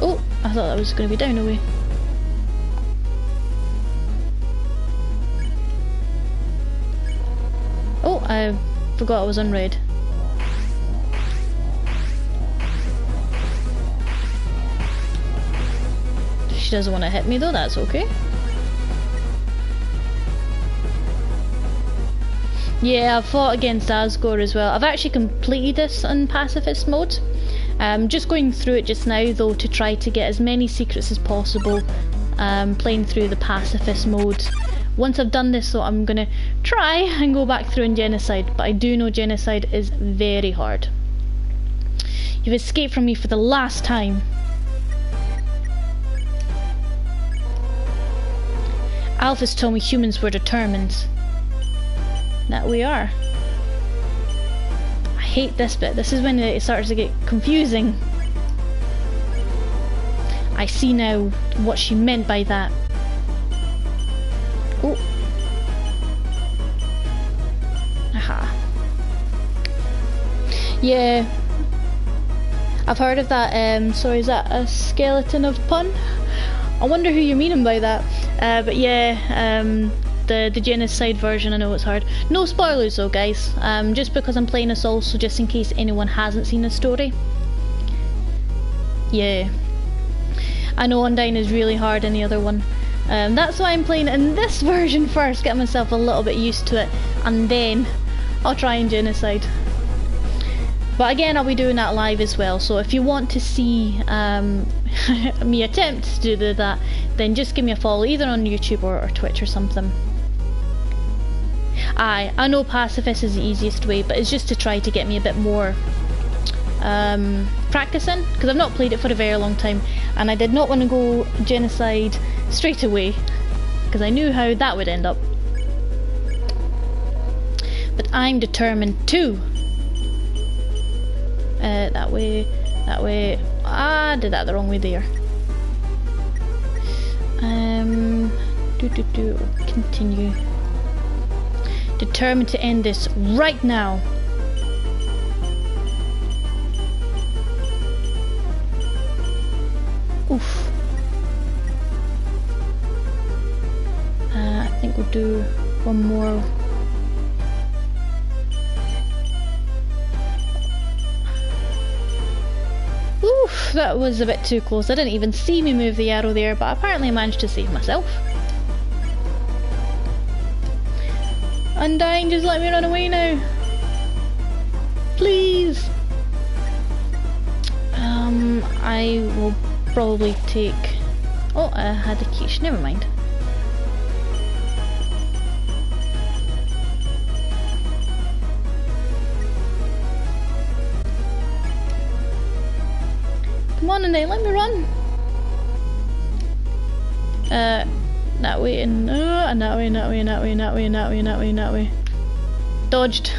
Oh, I thought that was going to be down a forgot I was unread. She doesn't want to hit me though, that's okay. Yeah, I've fought against Asgore as well. I've actually completed this in pacifist mode. I'm just going through it just now though to try to get as many secrets as possible, um, playing through the pacifist mode. Once I've done this, though I'm gonna try and go back through in genocide, but I do know genocide is very hard. You've escaped from me for the last time. Alphys told me humans were determined. That we are. I hate this bit. This is when it starts to get confusing. I see now what she meant by that. Yeah. I've heard of that, um, sorry, is that a skeleton of pun? I wonder who you're meaning by that. Uh, but yeah, um, the, the genocide version, I know it's hard. No spoilers though, guys. Um, just because I'm playing this also, just in case anyone hasn't seen the story. Yeah. I know Undyne is really hard in the other one. Um, that's why I'm playing in this version first, get myself a little bit used to it, and then I'll try and genocide. But again, I'll be doing that live as well, so if you want to see um, me attempt to do that, then just give me a follow either on YouTube or, or Twitch or something. Aye, I know pacifist is the easiest way, but it's just to try to get me a bit more um, practicing because I've not played it for a very long time and I did not want to go genocide straight away because I knew how that would end up. But I'm determined to. Uh, that way, that way. Ah, I did that the wrong way there. Um, do do do. Continue. Determined to end this right now. Oof. Uh, I think we'll do one more. That was a bit too close. I didn't even see me move the arrow there, but apparently I managed to save myself. Undying, just let me run away now. Please. Um, I will probably take... Oh, I had a quiche, never mind. Come on, they let me run. Uh, that way and uh, and that way, and that way, and that way, and that way, and that way, and that way, and that way. Dodged.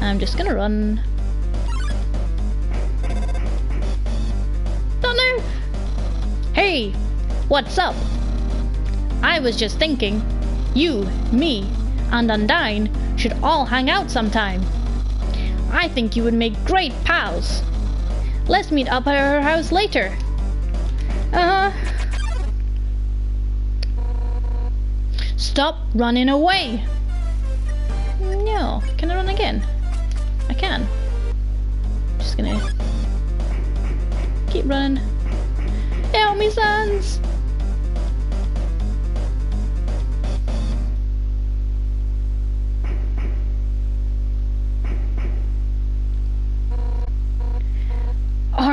I'm just gonna run. Don't know. Hey, what's up? I was just thinking, you, me, and Undyne should all hang out sometime. I think you would make great pals. Let's meet up at her house later. Uh huh. Stop running away. No, can I run again? I can. Just gonna keep running. Help me, sons!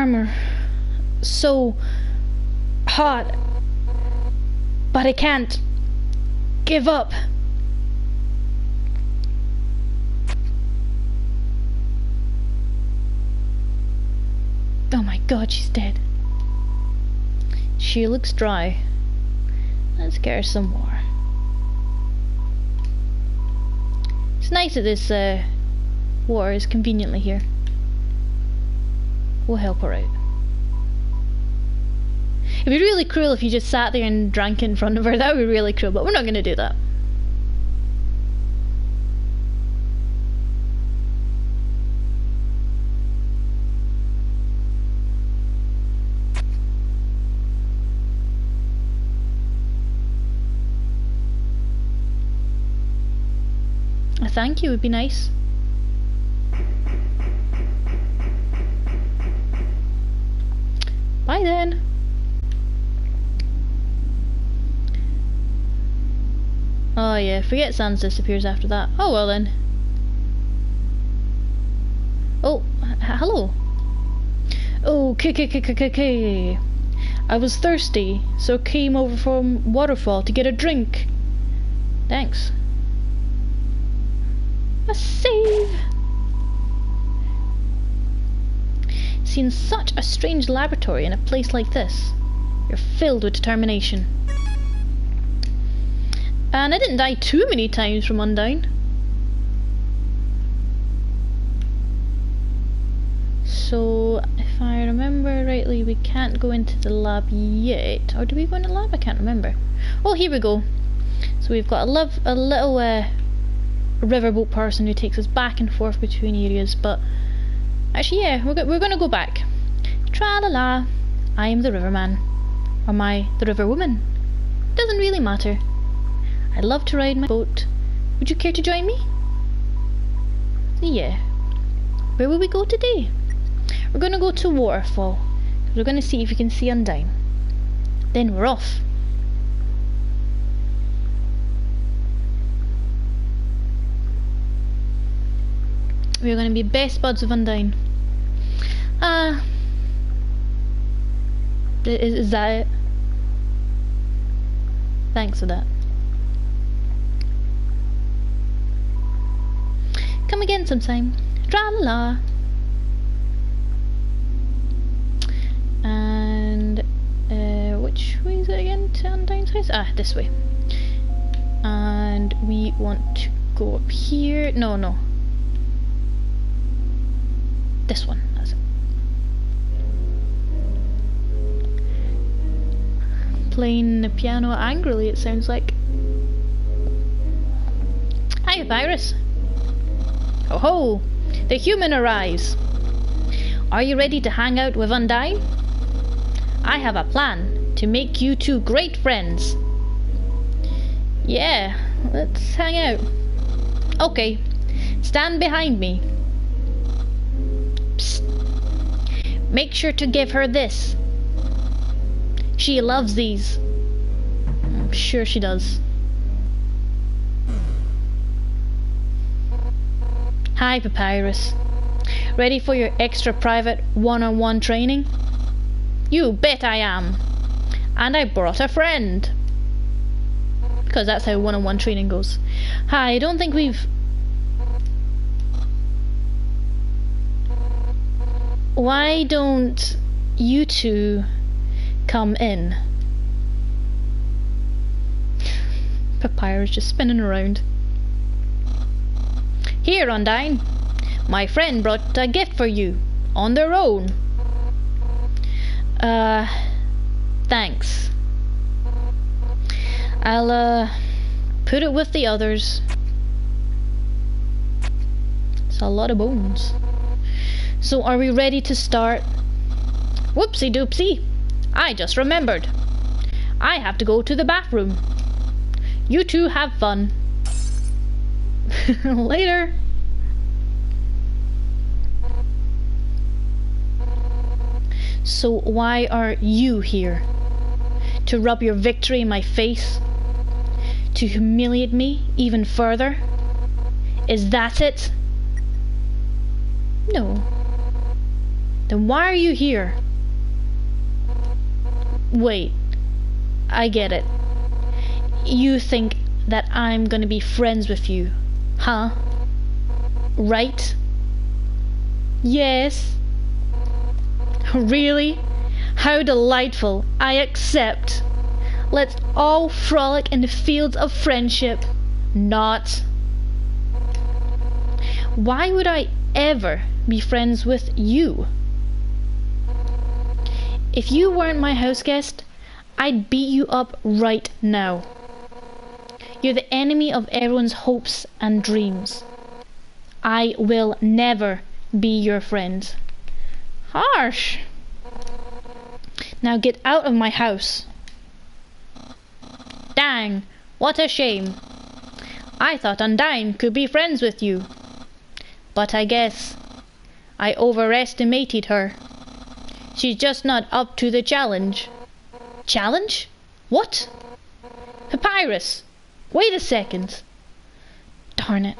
Armor. So hot. But I can't give up. Oh my god, she's dead. She looks dry. Let's get her some more. It's nice that this uh, water is conveniently here. We'll help her out. It'd be really cruel if you just sat there and drank in front of her. That would be really cruel, but we're not going to do that. A thank you would be nice. Bye then. Oh yeah, forget Sans disappears after that. Oh well then. Oh, hello. Oh, okay, I was thirsty, so came over from Waterfall to get a drink. Thanks. A save! Seen such a strange laboratory in a place like this. You're filled with determination. And I didn't die too many times from Undyne. So, if I remember rightly, we can't go into the lab yet. Or do we go in the lab? I can't remember. Oh, here we go. So we've got a, love, a little uh, riverboat person who takes us back and forth between areas. But actually, yeah, we're, go we're going to go back. Tra la la. I am the riverman. Or am I the river woman? Doesn't really matter. I love to ride my boat. Would you care to join me? Yeah. Where will we go today? We're going to go to Waterfall. We're going to see if we can see Undyne. Then we're off. We're going to be best buds of Undyne. Uh, is, is that it? Thanks for that. Come again sometime. Tra la la. And uh, which way is it again Undyne's house? Ah, this way. And we want to go up here. No, no. This one. Playing the piano angrily, it sounds like. Hi, Virus. Oh ho! The human arrives. Are you ready to hang out with Undyne? I have a plan to make you two great friends. Yeah, let's hang out. Okay, stand behind me. Psst. Make sure to give her this. She loves these. I'm sure she does. Hi, Papyrus. Ready for your extra private one-on-one -on -one training? You bet I am. And I brought a friend. Because that's how one-on-one -on -one training goes. Hi, I don't think we've... Why don't you two come in? Papyrus just spinning around. Here, Undyne. My friend brought a gift for you. On their own. Uh, thanks. I'll, uh, put it with the others. It's a lot of bones. So are we ready to start? Whoopsie doopsie. I just remembered. I have to go to the bathroom. You two have fun. Later. So why are you here? To rub your victory in my face? To humiliate me even further? Is that it? No. Then why are you here? Wait. I get it. You think that I'm gonna be friends with you, huh? Right? Yes. Really? How delightful. I accept. Let's all frolic in the fields of friendship. Not. Why would I ever be friends with you? If you weren't my house guest, I'd beat you up right now. You're the enemy of everyone's hopes and dreams. I will never be your friend. Harsh. Now get out of my house. Dang, what a shame. I thought Undyne could be friends with you. But I guess I overestimated her. She's just not up to the challenge. Challenge? What? Papyrus! Wait a second. Darn it.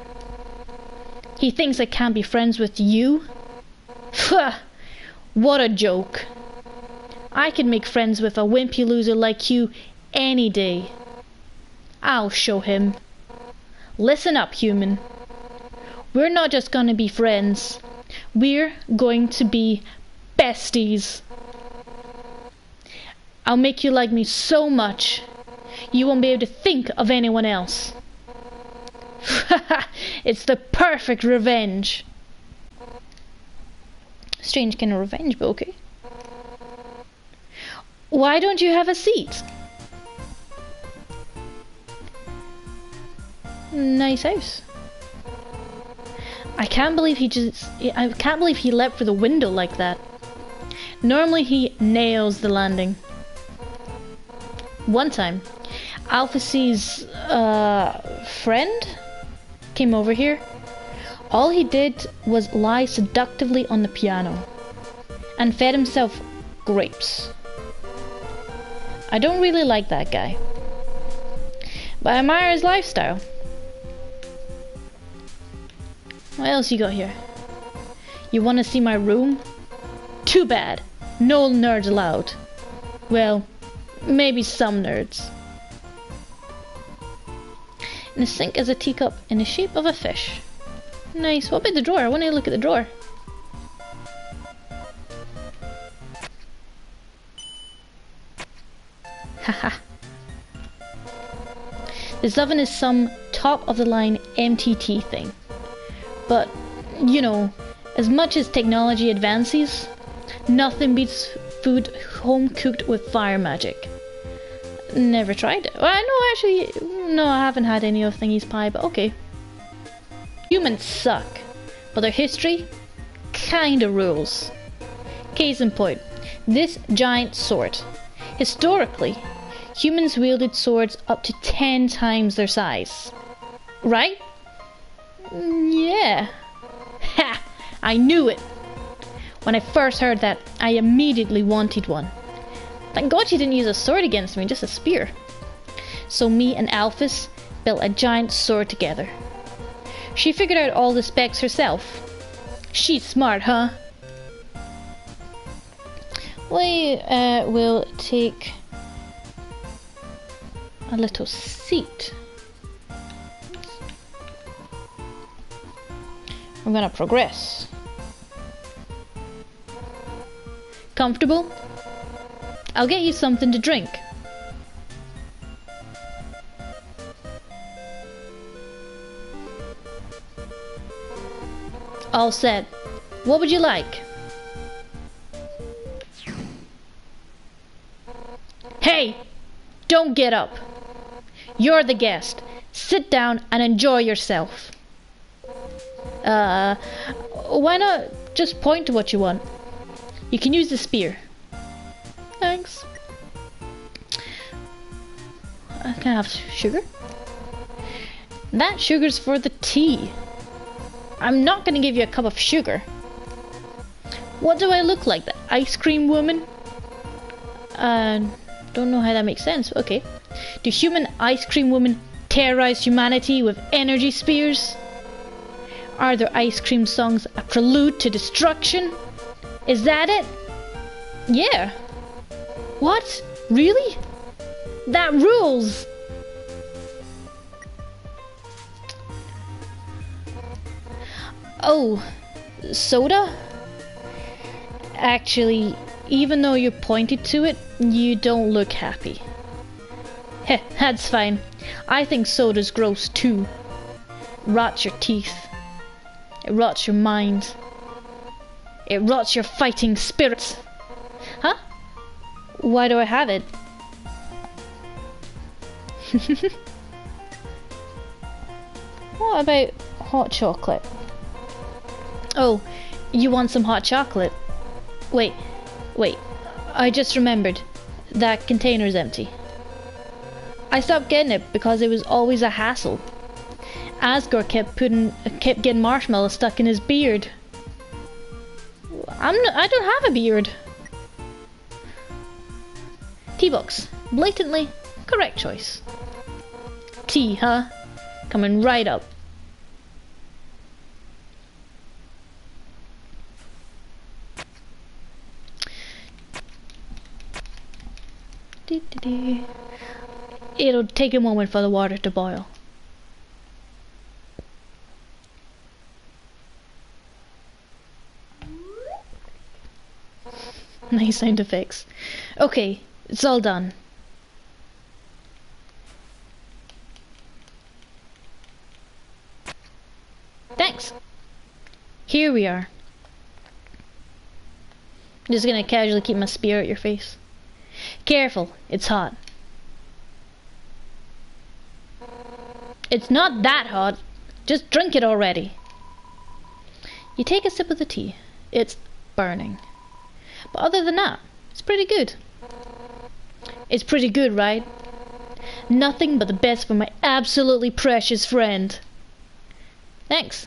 He thinks I can't be friends with you? what a joke. I could make friends with a wimpy loser like you any day. I'll show him. Listen up, human. We're not just to be friends. We're going to be besties. I'll make you like me so much you won't be able to think of anyone else. it's the perfect revenge. Strange kind of revenge, but okay. Why don't you have a seat? Nice house. I can't believe he just. I can't believe he leapt for the window like that. Normally he nails the landing. One time, Alphys's uh, friend came over here. All he did was lie seductively on the piano and fed himself grapes. I don't really like that guy, but I admire his lifestyle. What else you got here? You want to see my room? Too bad. No nerds allowed. Well, maybe some nerds. In the sink is a teacup in the shape of a fish. Nice. What about the drawer? I want to look at the drawer. Haha. this oven is some top of the line MTT thing. But, you know, as much as technology advances, nothing beats food home cooked with fire magic. Never tried it. Well, no, actually, no, I haven't had any of Thingy's pie, but okay. Humans suck, but their history kinda rules. Case in point, this giant sword. Historically, humans wielded swords up to 10 times their size. Right? Mm, yeah. Ha! I knew it! When I first heard that, I immediately wanted one. Thank God she didn't use a sword against me, just a spear. So me and Alphys built a giant sword together. She figured out all the specs herself. She's smart, huh? We uh, will take a little seat. I'm gonna progress. Comfortable? I'll get you something to drink. All set. What would you like? Hey! Don't get up. You're the guest. Sit down and enjoy yourself. Uh, why not just point to what you want? You can use the spear. Thanks. Uh, can I have sugar? That sugar's for the tea. I'm not gonna give you a cup of sugar. What do I look like? The ice cream woman? Uh, don't know how that makes sense. Okay. Do human ice cream women terrorize humanity with energy spears? Are their ice cream songs a prelude to destruction? Is that it? Yeah. What? Really? That rules! Oh, soda? Actually, even though you pointed to it, you don't look happy. Heh, that's fine. I think soda's gross too. Rots your teeth. It rots your mind. It rots your fighting spirits. Huh? Why do I have it? what about hot chocolate? Oh, you want some hot chocolate? Wait, wait. I just remembered. That container's empty. I stopped getting it because it was always a hassle. Asgore kept putting, kept getting marshmallows stuck in his beard. I'm n I don't have a beard. T-Box. Blatantly correct choice. T, huh? Coming right up. It'll take a moment for the water to boil. Nice sound effects. Okay, it's all done. Thanks. Here we are. I'm just gonna casually keep my spear at your face. Careful, it's hot. It's not that hot. Just drink it already. You take a sip of the tea. It's burning. But other than that, it's pretty good. It's pretty good, right? Nothing but the best for my absolutely precious friend. Thanks.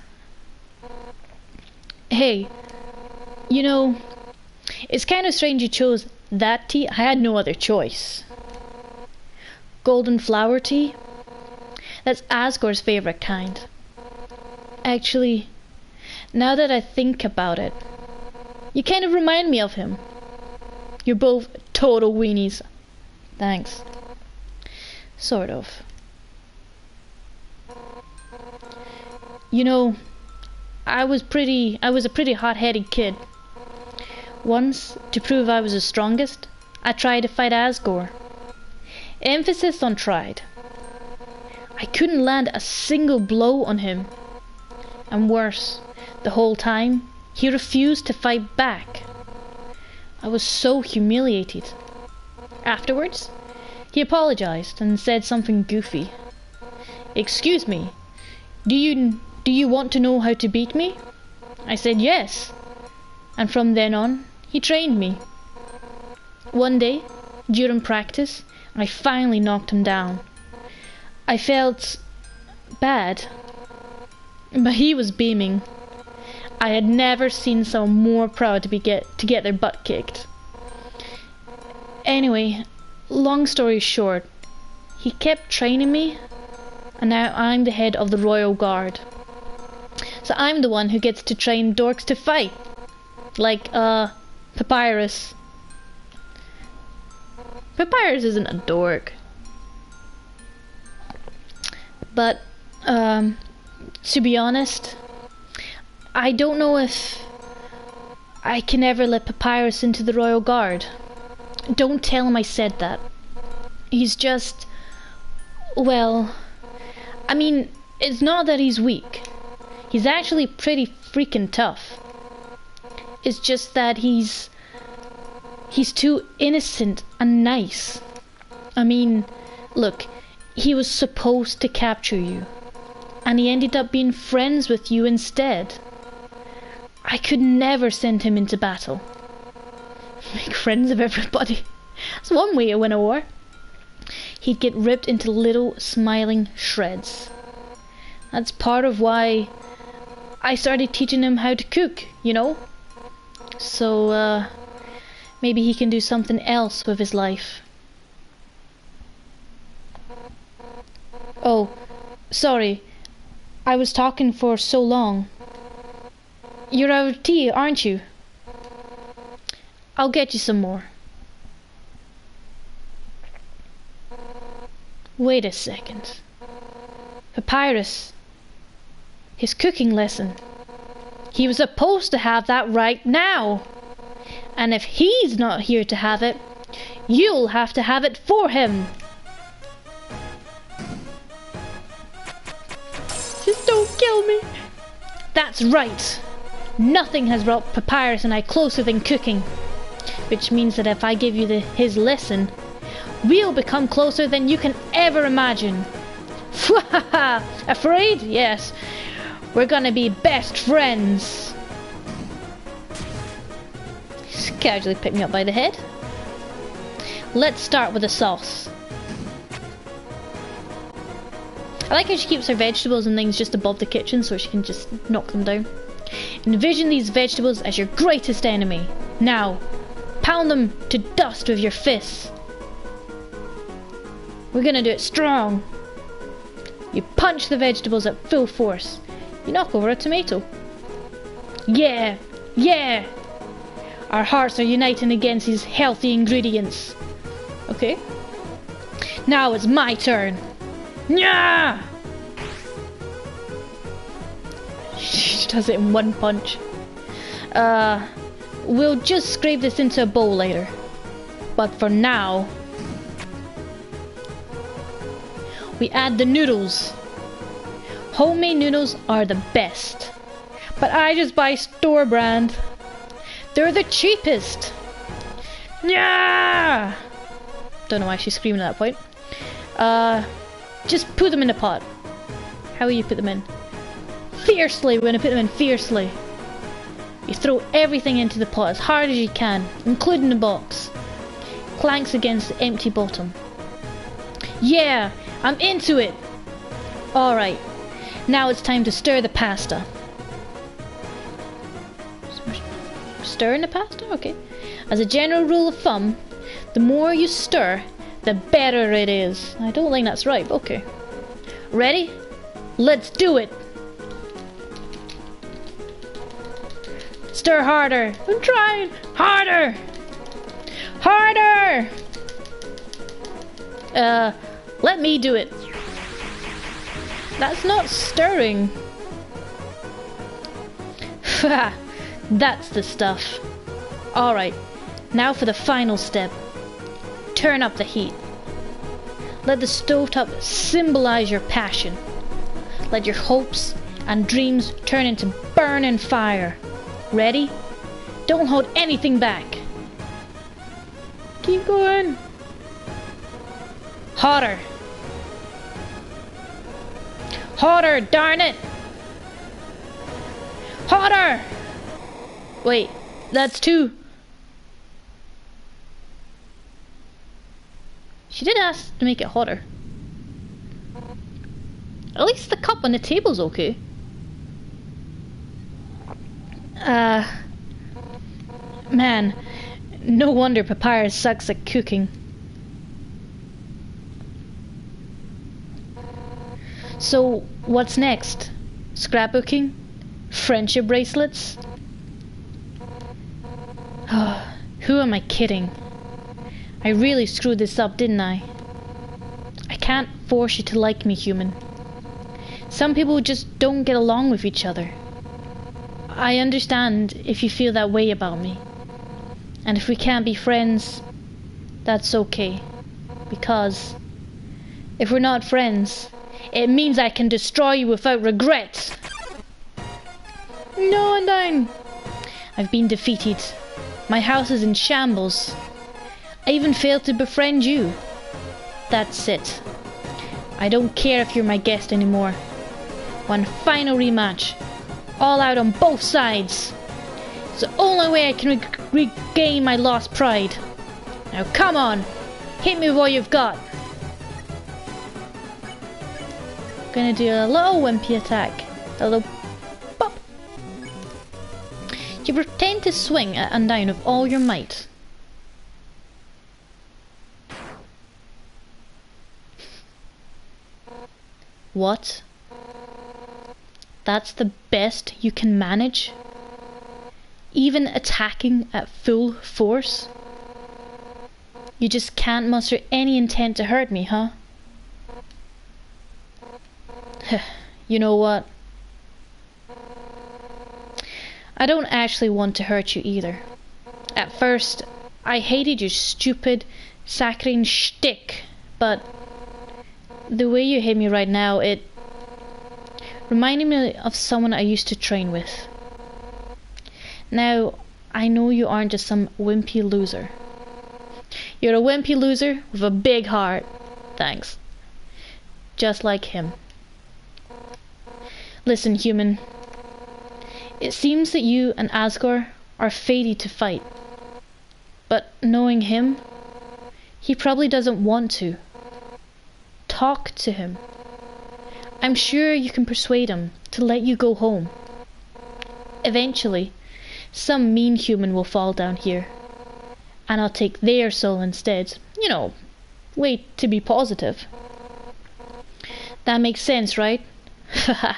Hey, you know, it's kind of strange you chose that tea. I had no other choice. Golden flower tea? That's Asgore's favorite kind. Actually, now that I think about it, you kind of remind me of him. You're both total weenies. Thanks. Sort of. You know, I was pretty I was a pretty hot-headed kid. Once, to prove I was the strongest, I tried to fight Asgore. Emphasis on tried. I couldn't land a single blow on him. And worse, the whole time, he refused to fight back. I was so humiliated. Afterwards, he apologized and said something goofy. Excuse me, do you do you want to know how to beat me? I said yes. And from then on, he trained me. One day, during practice, I finally knocked him down. I felt bad, but he was beaming. I had never seen someone more proud to be get to get their butt kicked. Anyway, long story short, he kept training me, and now I'm the head of the Royal Guard. So I'm the one who gets to train dorks to fight. Like, uh, Papyrus. Papyrus isn't a dork. But, um, to be honest, I don't know if I can ever let Papyrus into the Royal Guard. Don't tell him I said that. He's just. Well. I mean, it's not that he's weak. He's actually pretty freaking tough. It's just that he's. He's too innocent and nice. I mean, look, he was supposed to capture you. And he ended up being friends with you instead. I could never send him into battle. Make friends of everybody. That's one way to win a war. He'd get ripped into little smiling shreds. That's part of why I started teaching him how to cook, you know? So, uh, maybe he can do something else with his life. Oh, sorry. I was talking for so long. You're out of tea, aren't you? I'll get you some more. Wait a second. Papyrus. His cooking lesson. He was supposed to have that right now. And if he's not here to have it, you'll have to have it for him. Just don't kill me. That's right. Nothing has brought Papyrus and I closer than cooking. Which means that if I give you the, his lesson, we'll become closer than you can ever imagine. Afraid? Yes. We're gonna be best friends. Just casually pick me up by the head. Let's start with the sauce. I like how she keeps her vegetables and things just above the kitchen so she can just knock them down. Envision these vegetables as your greatest enemy. Now, pound them to dust with your fists. We're gonna do it strong. You punch the vegetables at full force. You knock over a tomato. Yeah, yeah. Our hearts are uniting against these healthy ingredients. Okay. Now it's my turn. Yeah! She does it in one punch. Uh, we'll just scrape this into a bowl later. But for now, we add the noodles. Homemade noodles are the best. But I just buy store brand. They're the cheapest. Yeah! Don't know why she's screaming at that point. Uh, just put them in the pot. How will you put them in? Fiercely, we're gonna put them in fiercely. You throw everything into the pot as hard as you can, including the box. Clanks against the empty bottom. Yeah, I'm into it! Alright, now it's time to stir the pasta. Stir in the pasta? Okay. As a general rule of thumb, the more you stir, the better it is. I don't think that's right, but okay. Ready? Let's do it! Stir harder! I'm trying! Harder! Harder! Uh, let me do it. That's not stirring. That's the stuff. Alright, now for the final step. Turn up the heat. Let the stovetop symbolize your passion. Let your hopes and dreams turn into burning fire. Ready? Don't hold anything back. Keep going. Hotter. Hotter, darn it! Hotter! Wait, that's two. She did ask to make it hotter. At least the cup on the table's okay. Uh, man, no wonder Papyrus sucks at cooking. So, what's next? Scrapbooking? Friendship bracelets? Oh, who am I kidding? I really screwed this up, didn't I? I can't force you to like me, human. Some people just don't get along with each other. I understand if you feel that way about me. And if we can't be friends, that's okay. Because if we're not friends, it means I can destroy you without regret. No, Undyne. I've been defeated. My house is in shambles. I even failed to befriend you. That's it. I don't care if you're my guest anymore. One final rematch. All out on both sides. It's the only way I can re regain my lost pride. Now come on. Hit me with what you've got. Gonna do a little wimpy attack. A little pop. You pretend to swing at Undyne with all your might. What? That's the best you can manage? Even attacking at full force? You just can't muster any intent to hurt me, huh? you know what? I don't actually want to hurt you either. At first, I hated your stupid, saccharine shtick, but the way you hit me right now, it reminded me of someone I used to train with. Now, I know you aren't just some wimpy loser. You're a wimpy loser with a big heart. Thanks. Just like him. Listen, human. It seems that you and Asgore are fated to fight. But knowing him, he probably doesn't want to. Talk to him. I'm sure you can persuade him to let you go home. Eventually, some mean human will fall down here, and I'll take their soul instead. You know, way to be positive. That makes sense, right?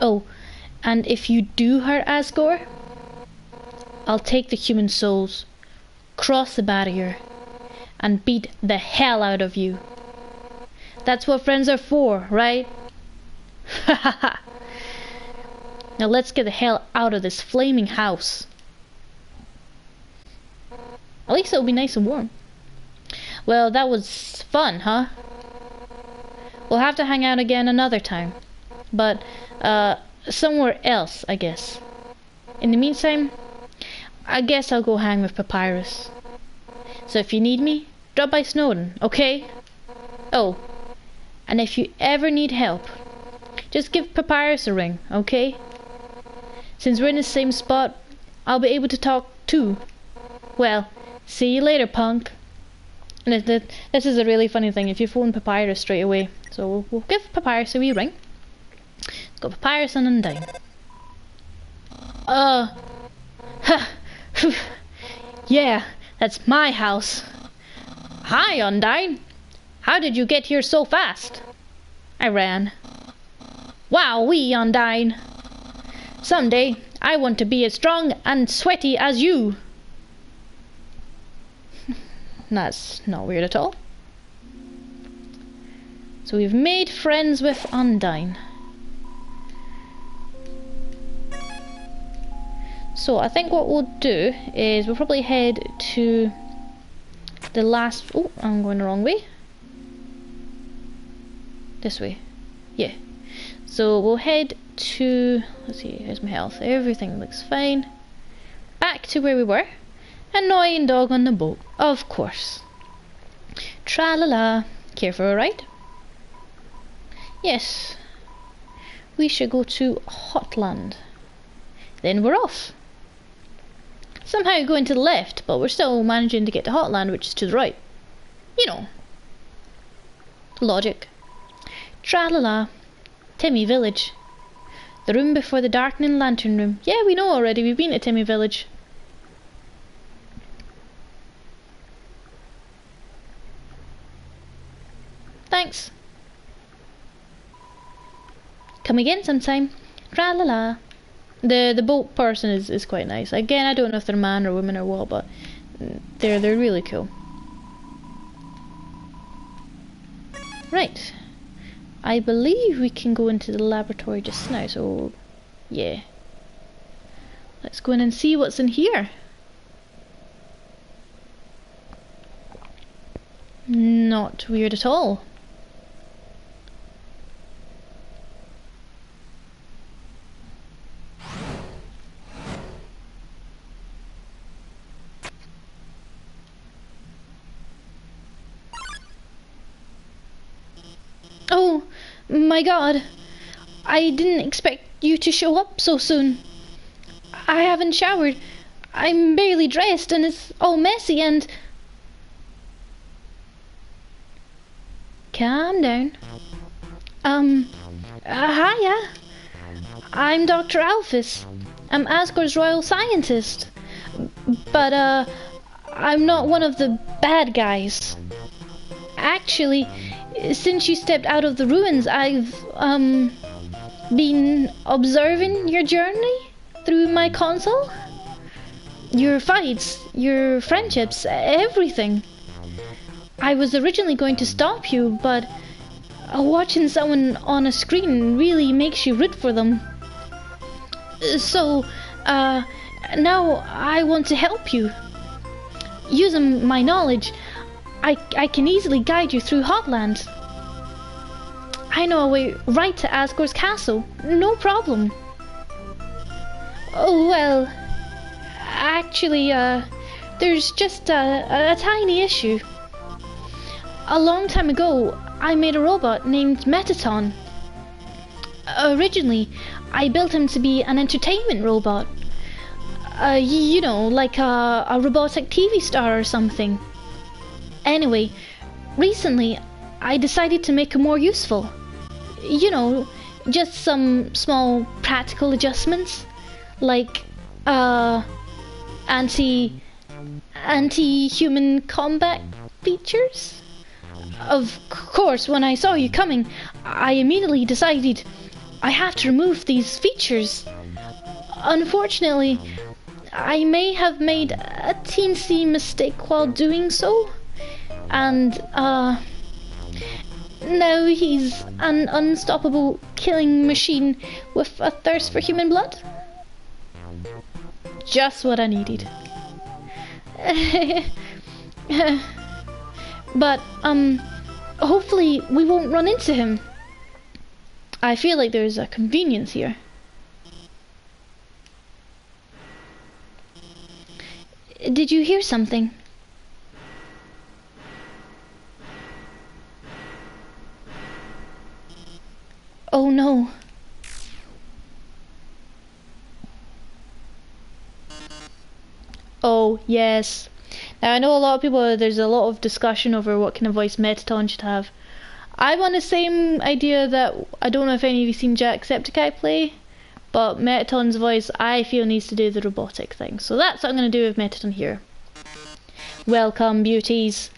oh, and if you do hurt Asgore, I'll take the human souls, cross the barrier, and beat the hell out of you. That's what friends are for, right? Now let's get the hell out of this flaming house. At least it'll be nice and warm. Well, that was fun, huh? We'll have to hang out again another time. But, uh, somewhere else, I guess. In the meantime, I guess I'll go hang with Papyrus. So if you need me, drop by Snowdin, okay? Oh, and if you ever need help, just give Papyrus a ring, okay? Since we're in the same spot, I'll be able to talk too. Well, see you later, punk. And this is a really funny thing. If you phone Papyrus straight away, so we'll, give Papyrus a wee ring. It's got Papyrus and Undyne. Uh, yeah, that's my house. Hi, Undyne. How did you get here so fast? I ran. Wow, we Undyne. Someday, I want to be as strong and sweaty as you. That's not weird at all. So we've made friends with Undyne. So I think what we'll do is we'll probably head to the last... Oh, I'm going the wrong way. This way. Yeah. So we'll head to, let's see, here's my health. Everything looks fine. Back to where we were. Annoying dog on the boat, of course. Tra la la. Care for a ride? Yes. We should go to Hotland. Then we're off. Somehow going to the left, but we're still managing to get to Hotland, which is to the right. You know. Logic. Tra la la. Temmie Village. The room before the darkening lantern room. Yeah, we know already. We've been to Temmie Village. Thanks. Come again sometime. Tra la la. The the boat person is, is quite nice. Again, I don't know if they're man or woman or what, but they're they're really cool. Right. I believe we can go into the laboratory just now, so yeah. Let's go in and see what's in here. Not weird at all. My god. I didn't expect you to show up so soon. I haven't showered. I'm barely dressed and it's all messy and... Calm down. Um, uh, hiya. I'm Dr. Alphys. I'm Asgore's royal scientist. But, uh, I'm not one of the bad guys. Actually, since you stepped out of the ruins, I've, um, been observing your journey through my console. Your fights, your friendships, everything. I was originally going to stop you, but uh, watching someone on a screen really makes you root for them. So, uh, now I want to help you. Using my knowledge, I, I can easily guide you through Hotland. I know a way right to Asgore's castle. No problem. Oh, well... Actually, uh... There's just a, a, a tiny issue. A long time ago, I made a robot named Mettaton. Originally, I built him to be an entertainment robot. Uh, you know, like a, a robotic TV star or something. Anyway, recently I decided to make him more useful. You know, just some small practical adjustments, like uh, anti anti-human combat features. Of course, when I saw you coming, I immediately decided I have to remove these features. Unfortunately, I may have made a teensy mistake while doing so. And, uh, now he's an unstoppable killing machine with a thirst for human blood? Just what I needed. but, um, hopefully we won't run into him. I feel like there's a convenience here. Did you hear something? Oh no. Oh, yes. Now I know a lot of people, there's a lot of discussion over what kind of voice Mettaton should have. I'm on the same idea that, I don't know if any of you seen Jacksepticeye play, but Mettaton's voice I feel needs to do the robotic thing. So that's what I'm going to do with Mettaton here. Welcome beauties.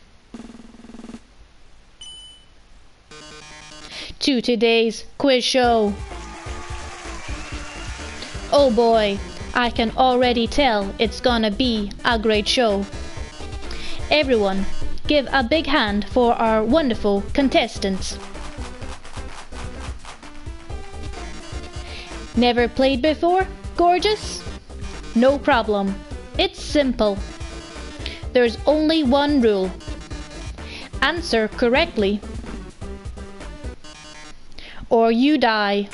To today's quiz show. Oh boy, I can already tell it's gonna be a great show. Everyone, give a big hand for our wonderful contestants. Never played before? Gorgeous? No problem. It's simple. There's only one rule. Answer correctly or you die.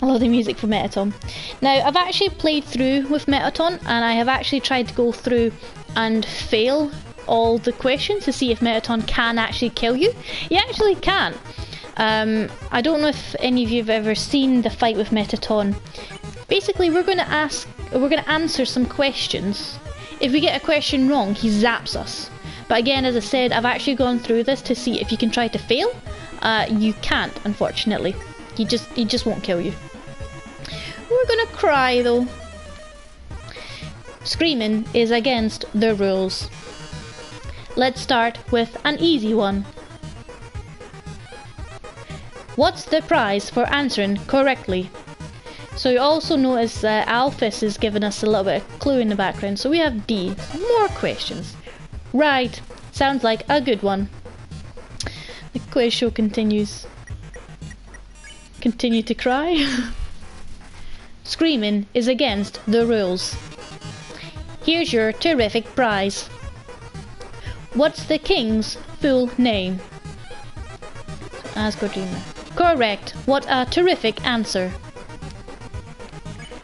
I love the music for Mettaton. Now, I've actually played through with Mettaton and I have actually tried to go through and fail all the questions to see if Mettaton can actually kill you. He actually can. Um, I don't know if any of you have ever seen the fight with Mettaton. Basically, we're going to ask, we're going to answer some questions. If we get a question wrong, he zaps us. But again, as I said, I've actually gone through this to see if you can try to fail. Uh, you can't, unfortunately. He just, he just won't kill you. We're gonna cry though. Screaming is against the rules. Let's start with an easy one. What's the prize for answering correctly? So you also notice uh, Alphys is giving us a little bit of clue in the background. So we have D. More questions. Right. Sounds like a good one. The quiz show continues. Continue to cry? Screaming is against the rules. Here's your terrific prize. What's the king's full name? Asgardina. Correct. What a terrific answer. Oh,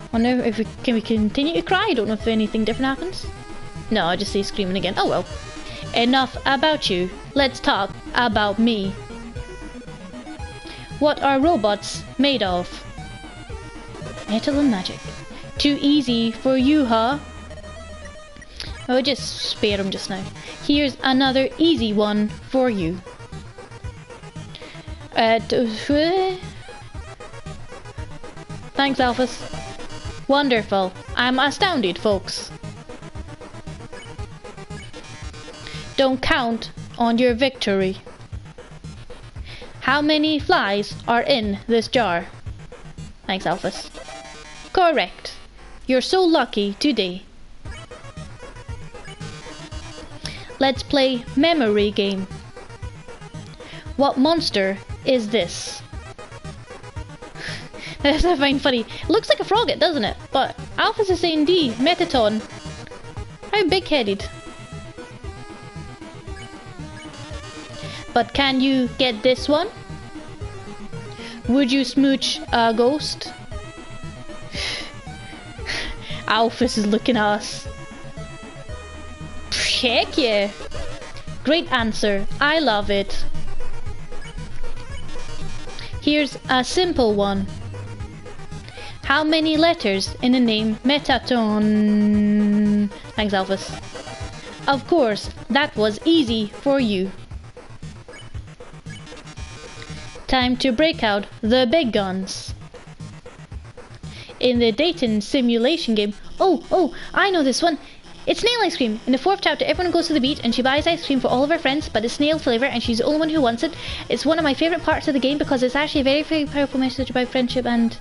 I wonder if we can we continue to cry? I don't know if anything different happens. No, I just see screaming again. Oh well. Enough about you. Let's talk about me. What are robots made of? Metal and magic. Too easy for you, huh? I would just spare him just now. Here's another easy one for you. Uh, Thanks, Alphys. Wonderful. I'm astounded, folks. Don't count on your victory. How many flies are in this jar? Thanks, Alphys. Correct. You're so lucky today. Let's play memory game. What monster is this? That's I funny. It looks like a frog, it doesn't it? But Alphys is saying D, Mettaton. How big-headed. But can you get this one? Would you smooch a ghost? Alphys is looking at us. Heck yeah. Great answer. I love it. Here's a simple one. How many letters in the name Mettaton? Thanks, Alphys. Of course, that was easy for you. Time to break out the big guns. In the dating simulation game, oh, oh, I know this one. It's snail ice cream. In the fourth chapter, everyone goes to the beach and she buys ice cream for all of her friends, but it's snail flavor and she's the only one who wants it. It's one of my favorite parts of the game because it's actually a very, very powerful message about friendship and...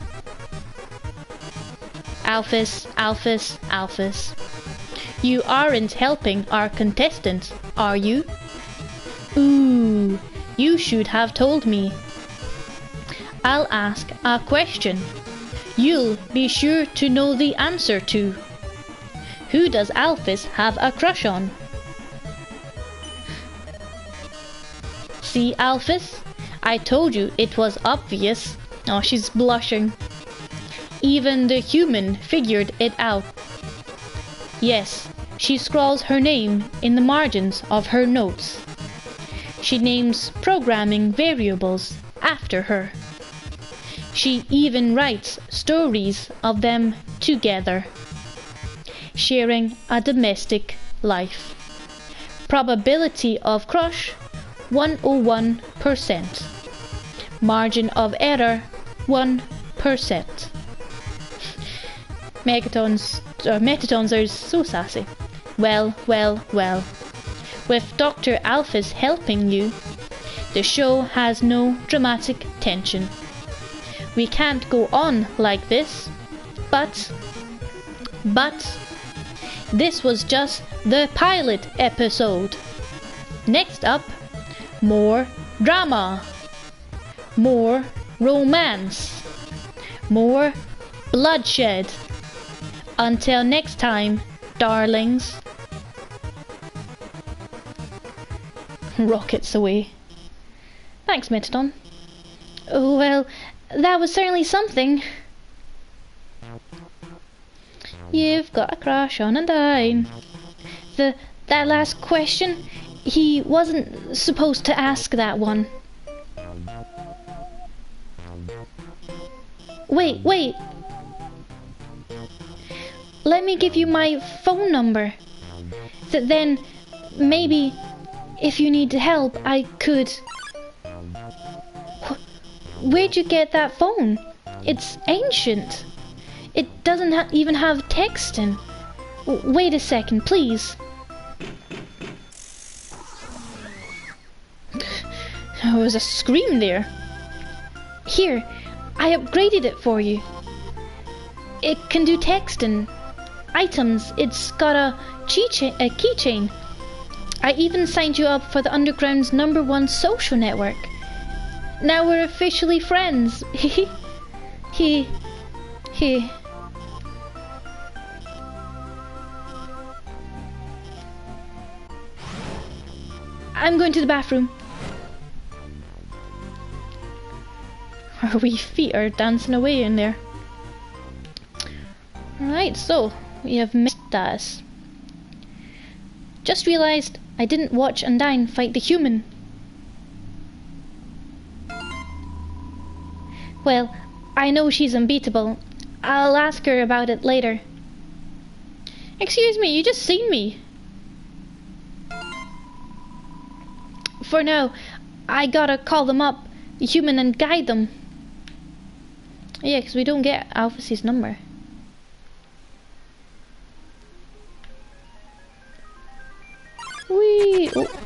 Alphys, Alphys, Alphys. You aren't helping our contestants, are you? Ooh, you should have told me. I'll ask a question. You'll be sure to know the answer to. Who does Alphys have a crush on? See, Alphys? I told you it was obvious. Oh, she's blushing. Even the human figured it out. Yes, she scrawls her name in the margins of her notes. She names programming variables after her. She even writes stories of them together, sharing a domestic life. Probability of crush 101%. Margin of error 1%. Megatons, or Mettatons are so sassy. Well, well, well. With Dr. Alphys helping you, the show has no dramatic tension. We can't go on like this, but, but, this was just the pilot episode. Next up, more drama, more romance, more bloodshed. Until next time, darlings. Rockets away. Thanks, Mettaton. Oh, well, that was certainly something. You've got a crush on Undyne. The that last question, he wasn't supposed to ask that one. Wait, wait. Let me give you my phone number. Th then, maybe, if you need help, I could... Where'd you get that phone? It's ancient. It doesn't ha even have texting. Wait a second, please. There was a scream there. Here, I upgraded it for you. It can do texting, items. It's got a keychain. I even signed you up for the Underground's number one social network. Now we're officially friends. he, he, he. I'm going to the bathroom. Our wee feet are dancing away in there. Alright, so we have missed us. Just realised I didn't watch Undyne fight the human. Well, I know she's unbeatable. I'll ask her about it later. Excuse me, you just seen me. For now, I gotta call them up, human, and guide them. Yeah, because we don't get Alphys's number. Wee! Oh.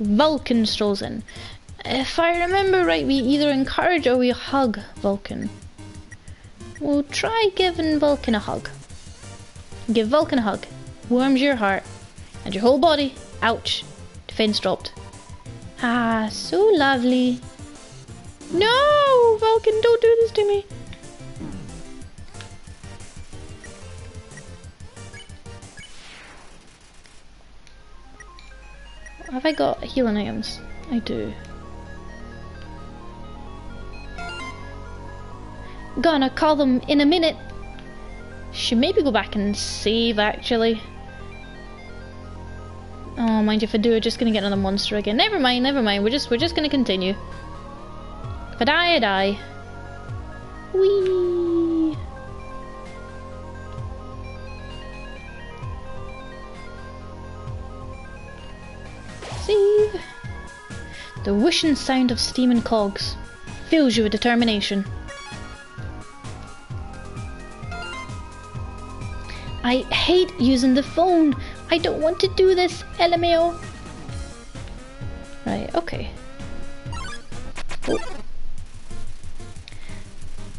Vulkin strolls in. If I remember right, we either encourage or we hug Vulkin. We'll try giving Vulkin a hug. Give Vulkin a hug. Warms your heart. And your whole body. Ouch. Defense dropped. Ah, so lovely. No! Vulkin, don't do this to me! Have I got healing items? I do. Gonna call them in a minute. Should maybe go back and save actually. Oh, mind you, if I do, we're just gonna get another monster again. Never mind, never mind. We're just we're just gonna continue. If I die, I die. Whee! Save. The whooshing sound of steaming cogs fills you with determination. I hate using the phone. I don't want to do this, LMAO. Right, okay. Oh.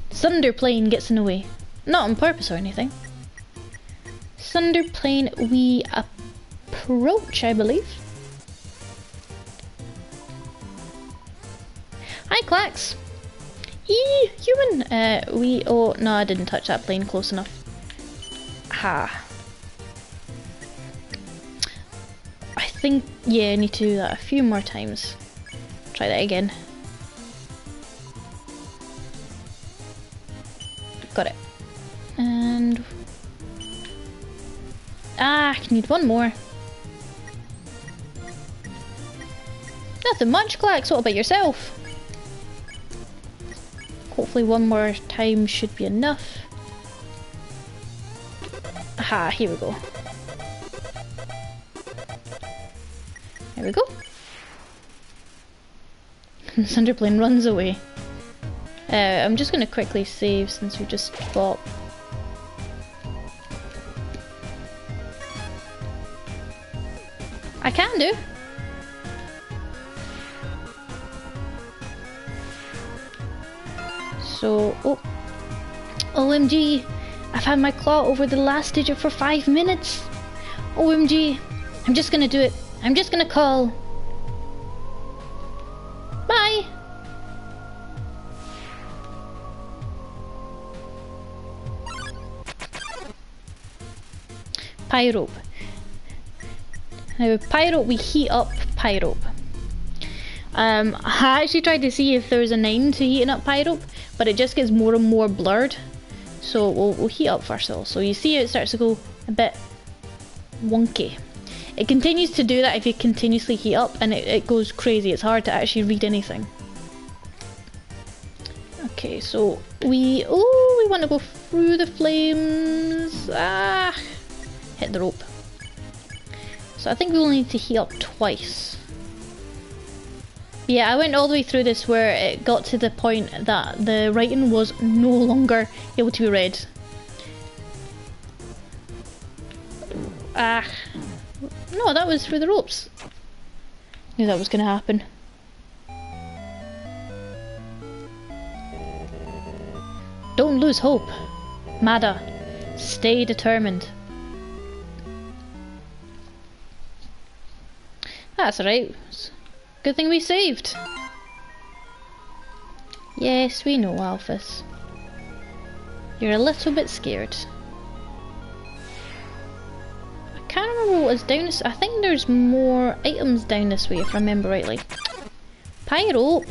Tsunderplane gets in the way. Not on purpose or anything. Tsunderplane we approach, I believe. Hi, Clax. Eee, human. Uh, we. Oh no, I didn't touch that plane close enough. Ha. I think yeah, I need to do that a few more times. Try that again. Got it. And ah, I need one more. Nothing much, Clax. What about yourself? Hopefully one more time should be enough. Aha, here we go. There we go. Tsunderplane runs away. Uh, I'm just going to quickly save since we just fought. I can do. So, oh, OMG, I've had my claw over the last digit for five minutes. OMG, I'm just gonna do it. I'm just gonna call. Bye. Pyrope. Now, Pyrope, we heat up Pyrope. Um, I actually tried to see if there's a 9 to heating up Pyrope, but it just gets more and more blurred. So we'll, we'll heat up first of all. So you see it starts to go a bit wonky. It continues to do that if you continuously heat up and it, it goes crazy. It's hard to actually read anything. Okay, so we... Oh, we want to go through the flames. Ah! Hit the rope. So I think we will need to heat up twice. Yeah, I went all the way through this where it got to the point that the writing was no longer able to be read. Ah. No, that was through the ropes. Knew that was going to happen. Don't lose hope. Mada. Stay determined. That's alright. Good thing we saved. Yes, we know, Alphys. You're a little bit scared. I can't remember what was down this. I think there's more items down this way, if I remember rightly. Pyrope.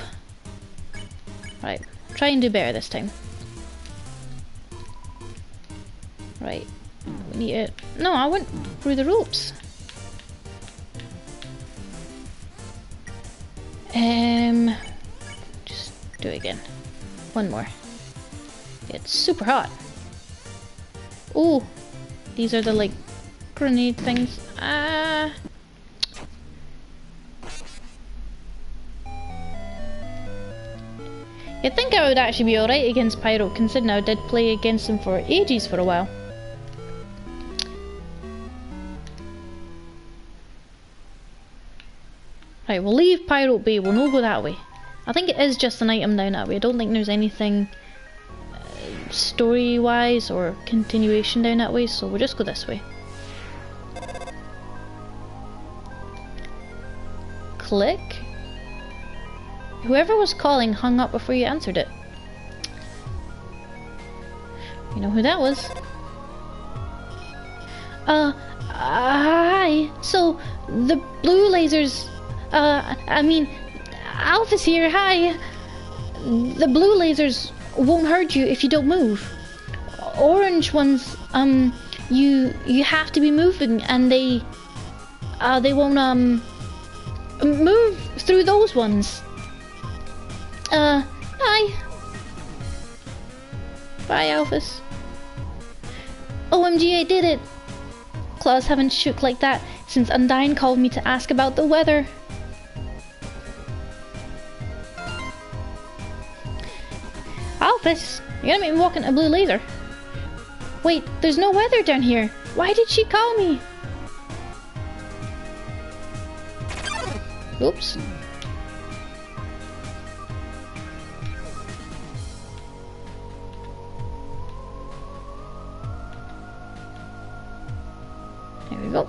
Right, try and do better this time. Right, we need it. No, I went through the ropes. Um, just do it again. One more. It's super hot. Oh, these are the like grenade things. Ah. You'd think I would actually be alright against Pyro, considering I did play against him for ages for a while. Right, we'll leave Pyrope Bay, we'll not go that way. I think it is just an item down that way. I don't think there's anything uh, story-wise or continuation down that way, so we'll just go this way. Click. Whoever was calling hung up before you answered it. You know who that was? Uh hi. So, the blue lasers uh, I mean, Alphys here, hi. The blue lasers won't hurt you if you don't move. Orange ones, um, you you have to be moving, and they, uh, they won't um move through those ones. Uh, hi. Bye, Alphys. OMG, I did it! Claws haven't shook like that since Undyne called me to ask about the weather. office. You're gonna make me walk into blue laser. Wait, there's no weather down here. Why did she call me? Oops. There we go.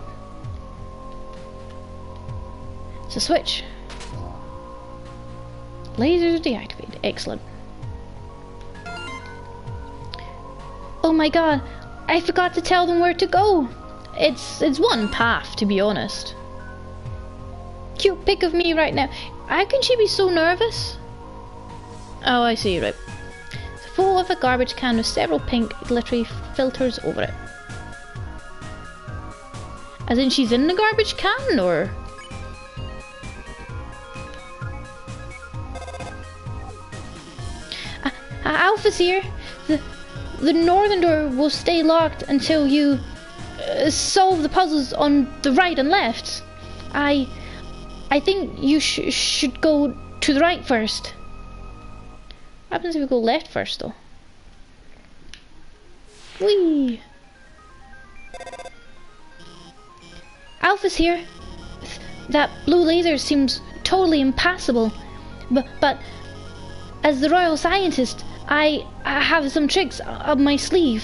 It's a switch. Lasers deactivated. Excellent. Oh my god, I forgot to tell them where to go. It's it's one path, to be honest. Cute pic of me right now. How can she be so nervous? Oh, I see, right. It's full of a garbage can with several pink glittery filters over it. As in she's in the garbage can, or...? Alphys here. The, the northern door will stay locked until you uh, solve the puzzles on the right and left. I... I think you sh should go to the right first. What happens if we go left first, though? Whee! Alphys here. That blue laser seems totally impassable. But, but as the royal scientist, I, I have some tricks up my sleeve.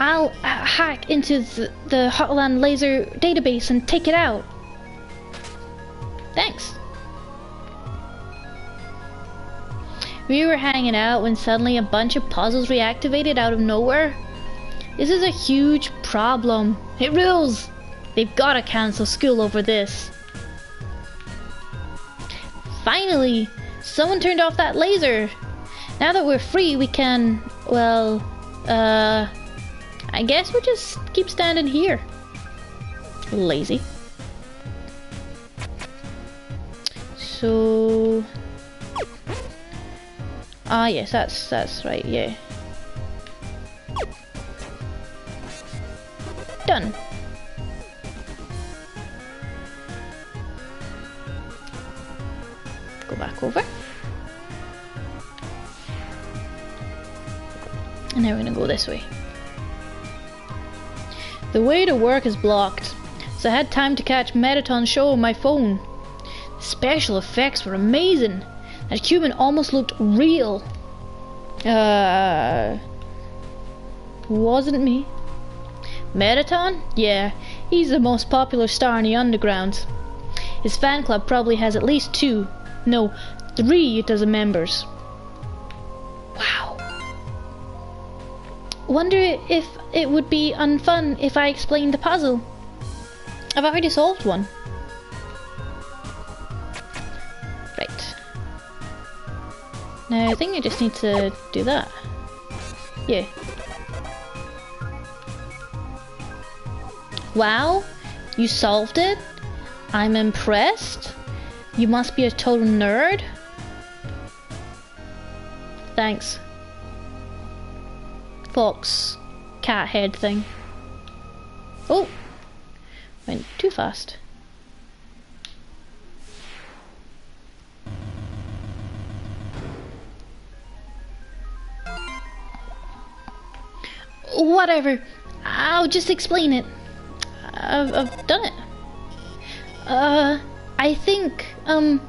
I'll uh, hack into the, the Hotland laser database and take it out. Thanks. We were hanging out when suddenly a bunch of puzzles reactivated out of nowhere. This is a huge problem. It rules. They've gotta cancel school over this. Finally, someone turned off that laser. Now that we're free, we can, well, uh, I guess we'll just keep standing here. Lazy. So, ah yes, that's that's right. Yeah. Done. Go back over. And now we're gonna go this way. The way to work is blocked, so I had time to catch Mettaton's show on my phone. The special effects were amazing. That human almost looked real. Uh, wasn't me. Mettaton? Yeah, he's the most popular star in the underground. His fan club probably has at least two, no, three dozen members. Wow. Wonder if it would be unfun if I explained the puzzle. I've already solved one. Right. Now I think I just need to do that. Yeah. Wow, you solved it? I'm impressed. You must be a total nerd. Thanks. Fox. Cat head thing. Oh! Went too fast. Whatever. I'll just explain it. I've, I've done it. Uh, I think, um,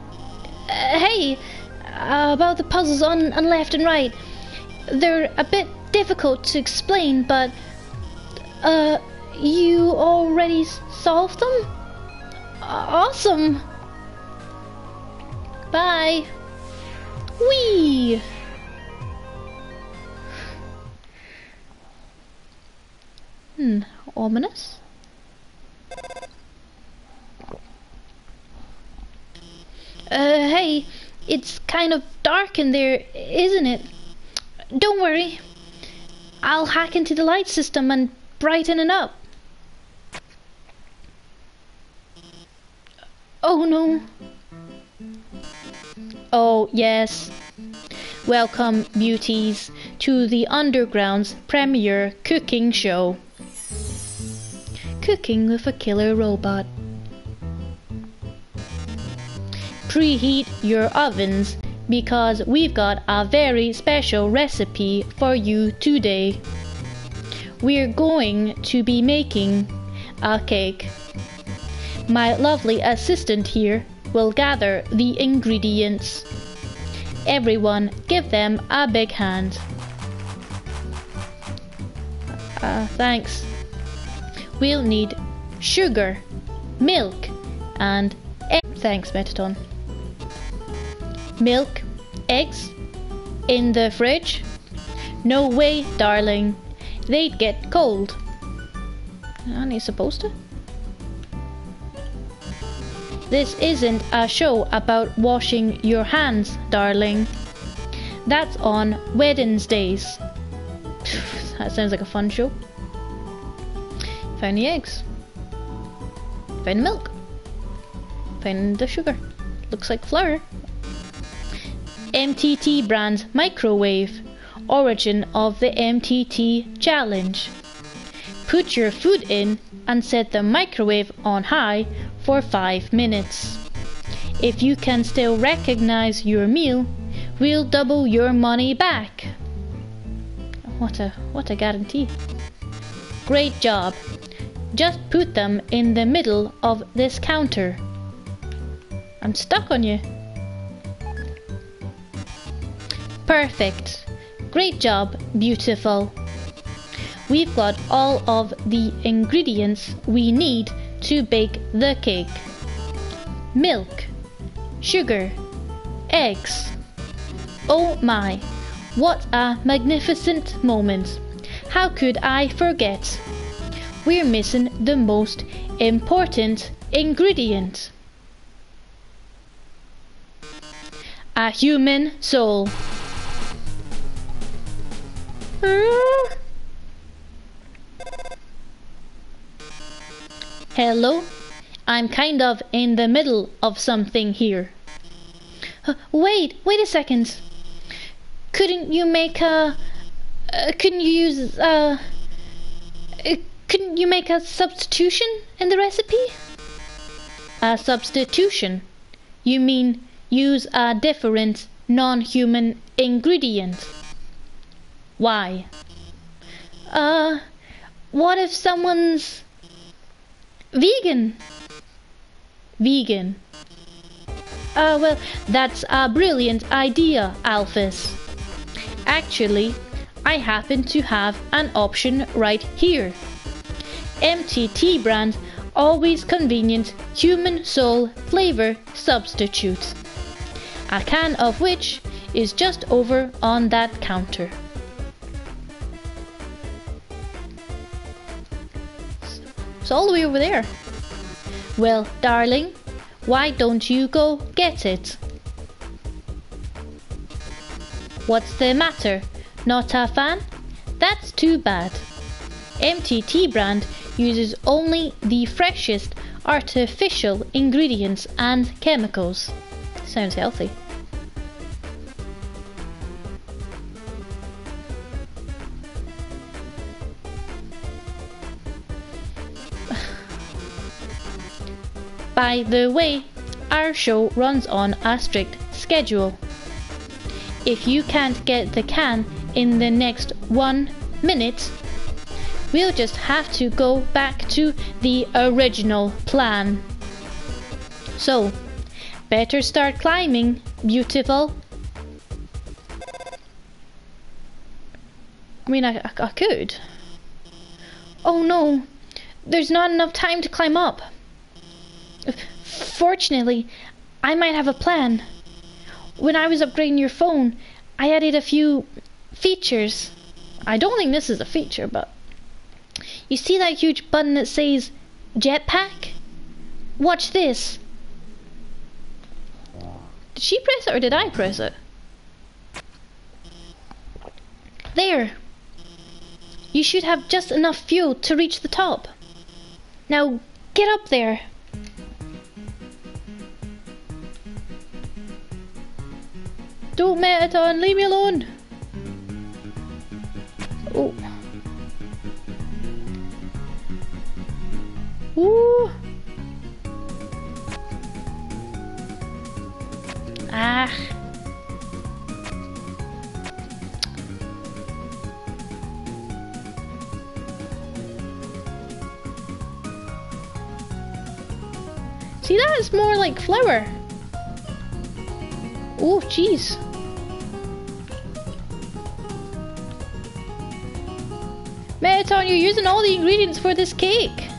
uh, hey, uh, about the puzzles on, on left and right. They're a bit difficult to explain, but, uh, you already solved them? Awesome! Bye! Whee! Hmm, ominous? Uh, hey, it's kind of dark in there, isn't it? Don't worry. I'll hack into the light system and brighten it up. Oh no. Oh, yes. Welcome, beauties, to the Underground's premiere cooking show. Cooking with a killer robot. Preheat your ovens because we've got a very special recipe for you today. We're going to be making a cake. My lovely assistant here will gather the ingredients. Everyone give them a big hand. Uh, thanks. We'll need sugar, milk, and egg. Thanks, Mettaton. Milk, eggs, in the fridge? No way, darling. They'd get cold. Aren't you supposed to? This isn't a show about washing your hands, darling. That's on Wednesdays. that sounds like a fun show. Found the eggs. Found the milk. Found the sugar. Looks like flour. MTT brand microwave. Origin of the MTT challenge. Put your food in and set the microwave on high for 5 minutes. If you can still recognize your meal, we'll double your money back. What a what a guarantee. Great job. Just put them in the middle of this counter. I'm stuck on you. Perfect. Great job, beautiful. We've got all of the ingredients we need to bake the cake. Milk, sugar, eggs. Oh my, what a magnificent moment. How could I forget? We're missing the most important ingredient. A human soul. Hello? I'm kind of in the middle of something here. Uh, wait, wait a second. Couldn't you make a... Uh, couldn't you use... Uh, uh, couldn't you make a substitution in the recipe? A substitution? You mean use a different non-human ingredient? Why? Uh, what if someone's vegan? Vegan. Uh, well, that's a brilliant idea, Alphys. Actually, I happen to have an option right here. MTT brand always convenient human soul flavor substitute. A can of which is just over on that counter. It's all the way over there. Well, darling, why don't you go get it? What's the matter? Not a fan? That's too bad. MTT brand uses only the freshest artificial ingredients and chemicals. Sounds healthy. By the way, our show runs on a strict schedule. If you can't get the can in the next one minute, we'll just have to go back to the original plan. So, better start climbing, beautiful. I mean, I, I, could. Oh no, there's not enough time to climb up. Fortunately, I might have a plan. When I was upgrading your phone, I added a few features. I don't think this is a feature, but you see that huge button that says jetpack? Watch this. Did she press it or did I press it? There. You should have just enough fuel to reach the top. Now get up there. Don't Mettaton, leave me alone! Oh. Ooh. Ah. See, that is more like flour. Oh, jeez. Mettaton, you're using all the ingredients for this cake.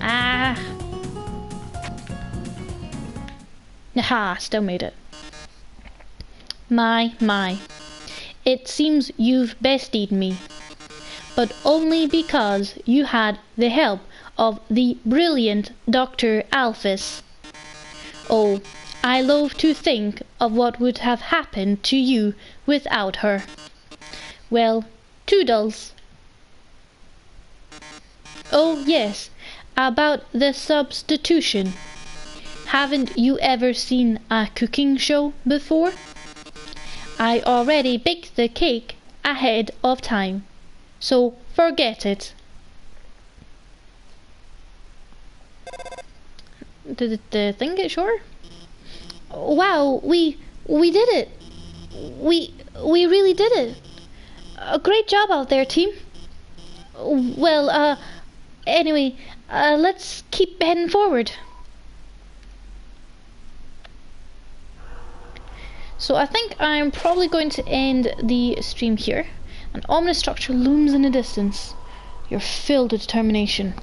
Ah. Aha, still made it. My, my. It seems you've bestied me. But only because you had the help of the brilliant Dr. Alphys. Oh, I loathe to think of what would have happened to you without her. Well, toodles. Oh, yes, about the substitution. Haven't you ever seen a cooking show before? I already baked the cake ahead of time, so forget it. Did the thing get short? Wow, we we did it. We we really did it. A great job out there, team. Well, uh, anyway, uh, let's keep heading forward. So I think I'm probably going to end the stream here. An ominous structure looms in the distance. You're filled with determination.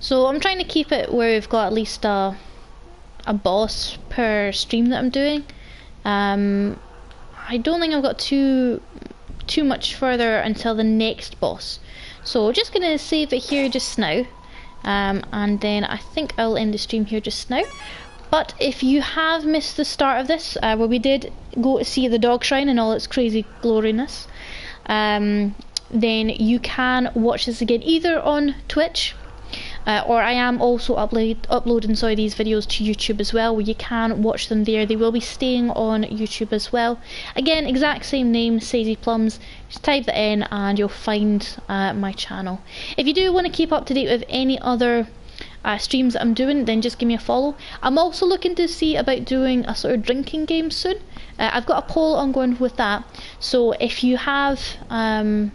So I'm trying to keep it where we've got at least a, a boss per stream that I'm doing. Um, I don't think I've got too too much further until the next boss. So just going to save it here just now. Um, and then I think I'll end the stream here just now. But if you have missed the start of this, uh, where we did go to see the dog shrine and all its crazy gloriness, um, then you can watch this again either on Twitch uh, or I am also upload, uploading sorry, these videos to YouTube as well, where you can watch them there. They will be staying on YouTube as well. Again, exact same name, Saisie Plums. Just type that in and you'll find uh, my channel. If you do want to keep up to date with any other uh, streams that I'm doing, then just give me a follow. I'm also looking to see about doing a sort of drinking game soon. Uh, I've got a poll ongoing with that, so if you have um,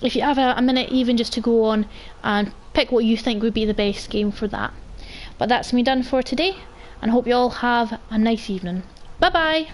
if you have a, a minute even just to go on and pick what you think would be the best game for that. But that's me done for today, and hope you all have a nice evening. Bye bye!